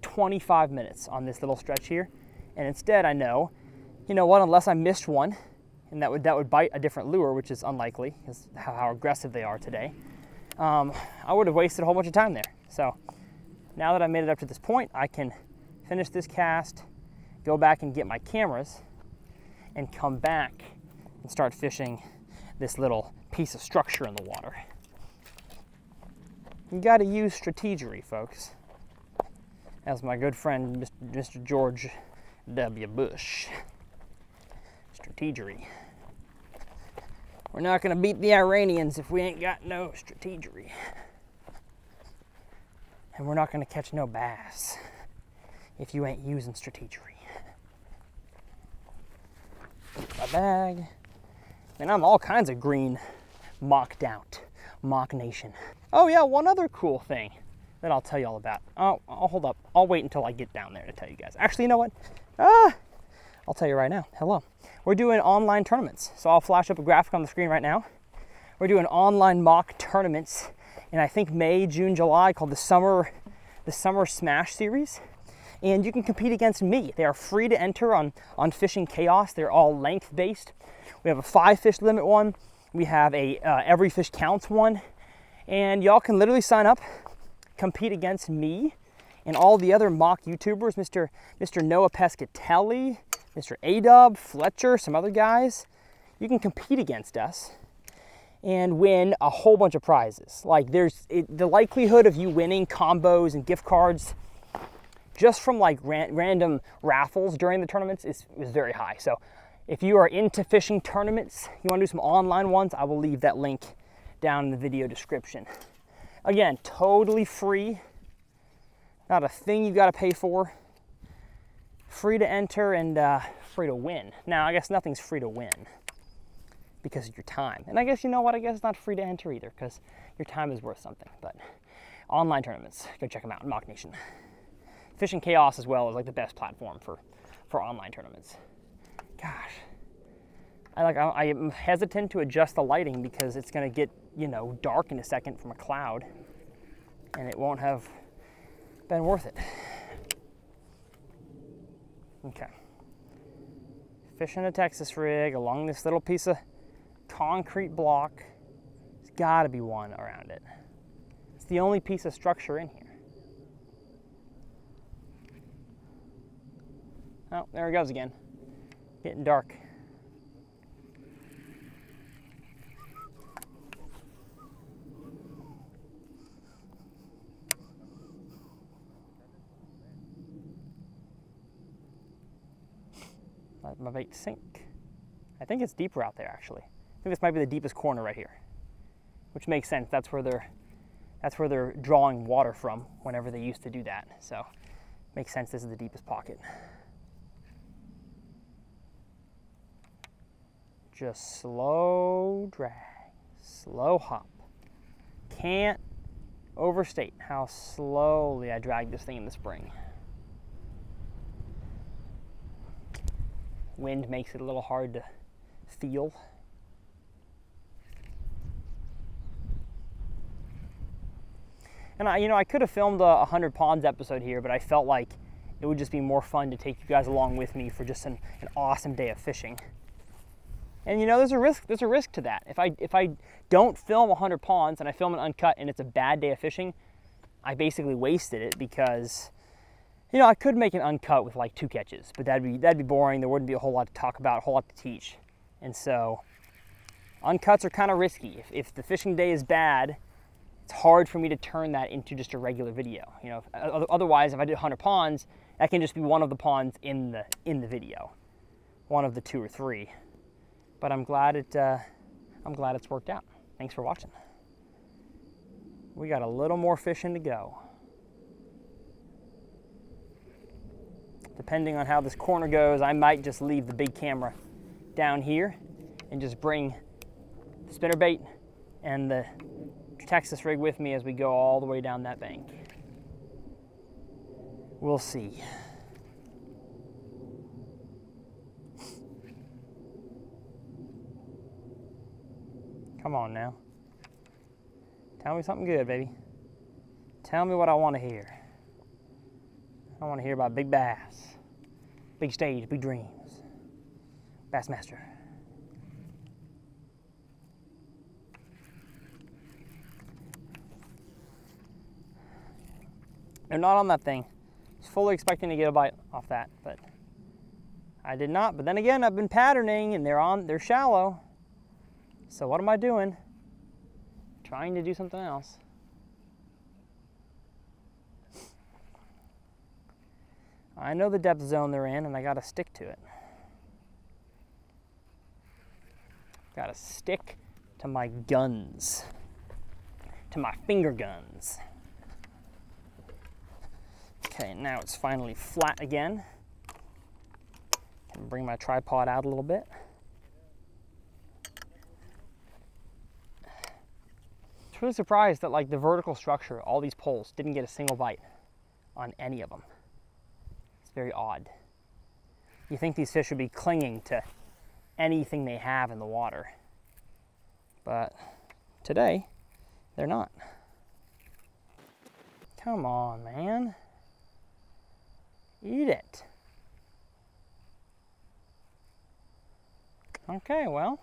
25 minutes on this little stretch here. And instead I know, you know what, unless I missed one, and that would that would bite a different lure, which is unlikely because how, how aggressive they are today. Um, I would have wasted a whole bunch of time there. So now that I made it up to this point, I can finish this cast, go back and get my cameras, and come back and start fishing this little piece of structure in the water. You got to use strategery, folks. As my good friend Mr. George W. Bush strategery. We're not going to beat the Iranians if we ain't got no strategery. And we're not going to catch no bass if you ain't using strategery. My bag. And I'm all kinds of green mocked out. Mock Nation. Oh yeah, one other cool thing. that I'll tell you all about. Oh, I'll hold up. I'll wait until I get down there to tell you guys. Actually, you know what? Ah, I'll tell you right now. Hello. We're doing online tournaments. So I'll flash up a graphic on the screen right now. We're doing online mock tournaments in I think May, June, July called the Summer the Summer Smash series. And you can compete against me. They are free to enter on, on Fishing Chaos. They're all length based. We have a five fish limit one. We have a uh, every fish counts one. And y'all can literally sign up, compete against me and all the other mock YouTubers, Mr. Mr. Noah Pescatelli, Mr. Adub, Fletcher, some other guys. You can compete against us and win a whole bunch of prizes. Like there's it, the likelihood of you winning combos and gift cards just from like ran, random raffles during the tournaments is, is very high. So if you are into fishing tournaments, you want to do some online ones, I will leave that link down in the video description. Again, totally free. Not a thing you've got to pay for. Free to enter and uh, free to win. Now, I guess nothing's free to win because of your time. And I guess you know what? I guess it's not free to enter either because your time is worth something. But online tournaments, go check them out in Mock Nation. Fishing Chaos as well is like the best platform for, for online tournaments. Gosh, I like I, am hesitant to adjust the lighting because it's gonna get you know dark in a second from a cloud, and it won't have been worth it. Okay. Fishing a Texas rig along this little piece of concrete block. There's got to be one around it. It's the only piece of structure in here. Oh, there it goes again. Getting dark. Let my bait sink. I think it's deeper out there actually. I think this might be the deepest corner right here, which makes sense. That's where they're that's where they're drawing water from whenever they used to do that. So makes sense this is the deepest pocket. Just slow drag, slow hop. Can't overstate how slowly I drag this thing in the spring. Wind makes it a little hard to feel. And I, you know, I could have filmed a 100 ponds episode here, but I felt like it would just be more fun to take you guys along with me for just an, an awesome day of fishing. And you know, there's a risk. There's a risk to that. If I if I don't film 100 ponds and I film an uncut and it's a bad day of fishing, I basically wasted it because, you know, I could make an uncut with like two catches, but that'd be that'd be boring. There wouldn't be a whole lot to talk about, a whole lot to teach, and so uncuts are kind of risky. If, if the fishing day is bad it's hard for me to turn that into just a regular video. You know, otherwise, if I did 100 ponds, that can just be one of the ponds in the in the video, one of the two or three. But I'm glad it uh, I'm glad it's worked out. Thanks for watching. We got a little more fishing to go. Depending on how this corner goes, I might just leave the big camera down here and just bring the spinner bait and the Texas rig with me as we go all the way down that bank. We'll see. Come on now. Tell me something good, baby. Tell me what I want to hear. I want to hear about big bass, big stage, big dreams. Bassmaster. They're not on that thing. I was fully expecting to get a bite off that, but I did not. But then again, I've been patterning and they're on, they're shallow. So what am I doing? Trying to do something else. I know the depth zone they're in and I gotta stick to it. Gotta stick to my guns, to my finger guns. Okay, now it's finally flat again. Can bring my tripod out a little bit. Was really surprised that like the vertical structure, all these poles, didn't get a single bite on any of them. It's very odd. You think these fish would be clinging to anything they have in the water. But today, they're not. Come on, man. Eat it. Okay, well.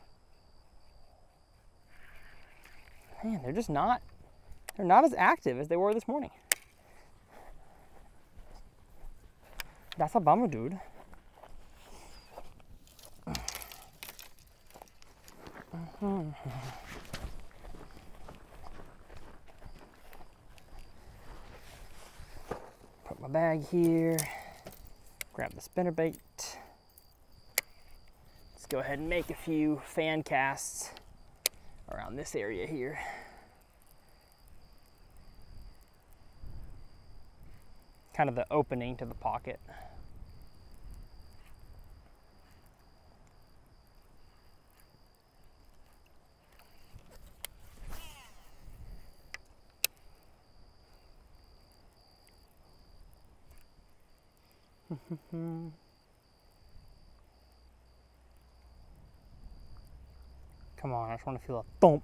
Man, they're just not, they're not as active as they were this morning. That's a bummer, dude. Mm-hmm. Put my bag here, grab the spinner bait. Let's go ahead and make a few fan casts around this area here. Kind of the opening to the pocket. Come on, I just want to feel a thump.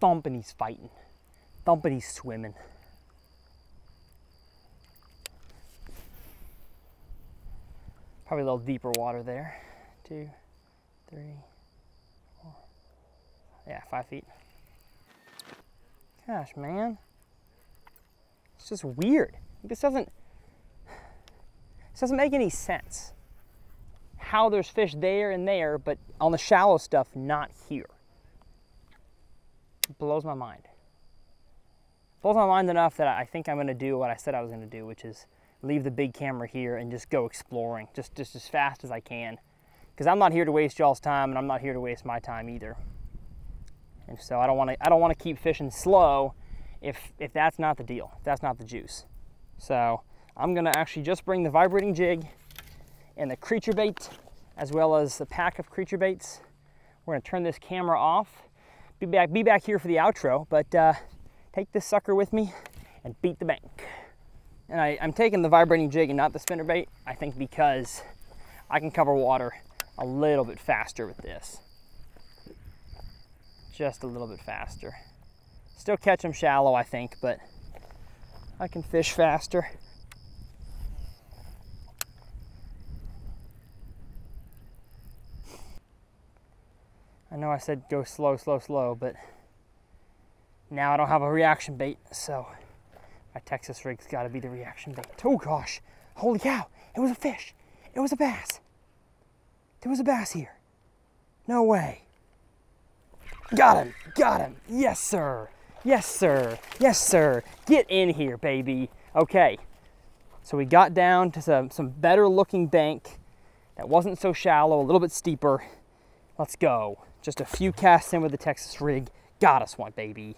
Thump and he's fighting. Thump and he's swimming. Probably a little deeper water there. Two, three, four. Yeah, five feet. Gosh, man. It's just weird. This doesn't this doesn't make any sense. How there's fish there and there, but on the shallow stuff, not here. It blows my mind. It blows my mind enough that I think I'm to do what I said I was to do, which is leave the big camera here and just go exploring, just, just as fast as I can. Because I'm not here to waste y'all's time, and I'm not here to waste my time either. And so I don't want to. I don't want to keep fishing slow, if if that's not the deal. That's not the juice. So I'm gonna actually just bring the vibrating jig and the creature bait as well as the pack of creature baits. We're gonna turn this camera off. Be back, be back here for the outro, but uh, take this sucker with me and beat the bank. And I, I'm taking the vibrating jig and not the spinner bait, I think because I can cover water a little bit faster with this. Just a little bit faster. Still catch them shallow, I think, but I can fish faster. I know I said go slow, slow, slow, but now I don't have a reaction bait, so my Texas rig's got to be the reaction bait. Oh gosh, holy cow, it was a fish. It was a bass. There was a bass here. No way. Got him, got him. Yes, sir. Yes, sir. Yes, sir. Get in here, baby. Okay, so we got down to some, some better looking bank that wasn't so shallow, a little bit steeper. Let's go. Just a few casts in with the Texas rig. Got us one, baby.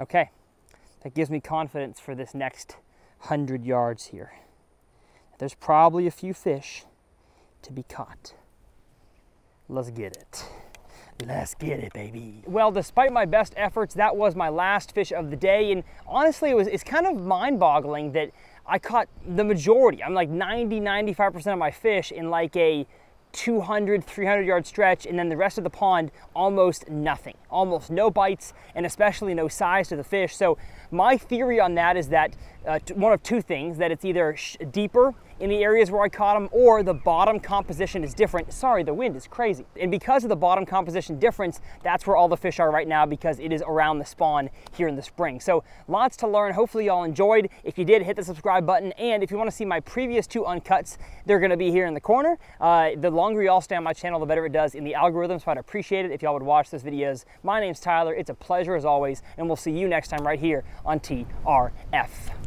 Okay, that gives me confidence for this next 100 yards here. There's probably a few fish to be caught. Let's get it. Let's get it, baby. Well, despite my best efforts, that was my last fish of the day. And honestly, it was, it's kind of mind boggling that I caught the majority. I'm like 90, 95% of my fish in like a 200, 300 yard stretch, and then the rest of the pond, almost nothing. Almost no bites, and especially no size to the fish. So my theory on that is that uh, one of two things, that it's either deeper in the areas where I caught them or the bottom composition is different. Sorry, the wind is crazy. And because of the bottom composition difference, that's where all the fish are right now because it is around the spawn here in the spring. So lots to learn. Hopefully y'all enjoyed. If you did, hit the subscribe button. And if you wanna see my previous two uncuts, they're gonna be here in the corner. Uh, the longer y'all stay on my channel, the better it does in the algorithm. So I'd appreciate it if y'all would watch those videos. My name's Tyler. It's a pleasure as always. And we'll see you next time right here on TRF.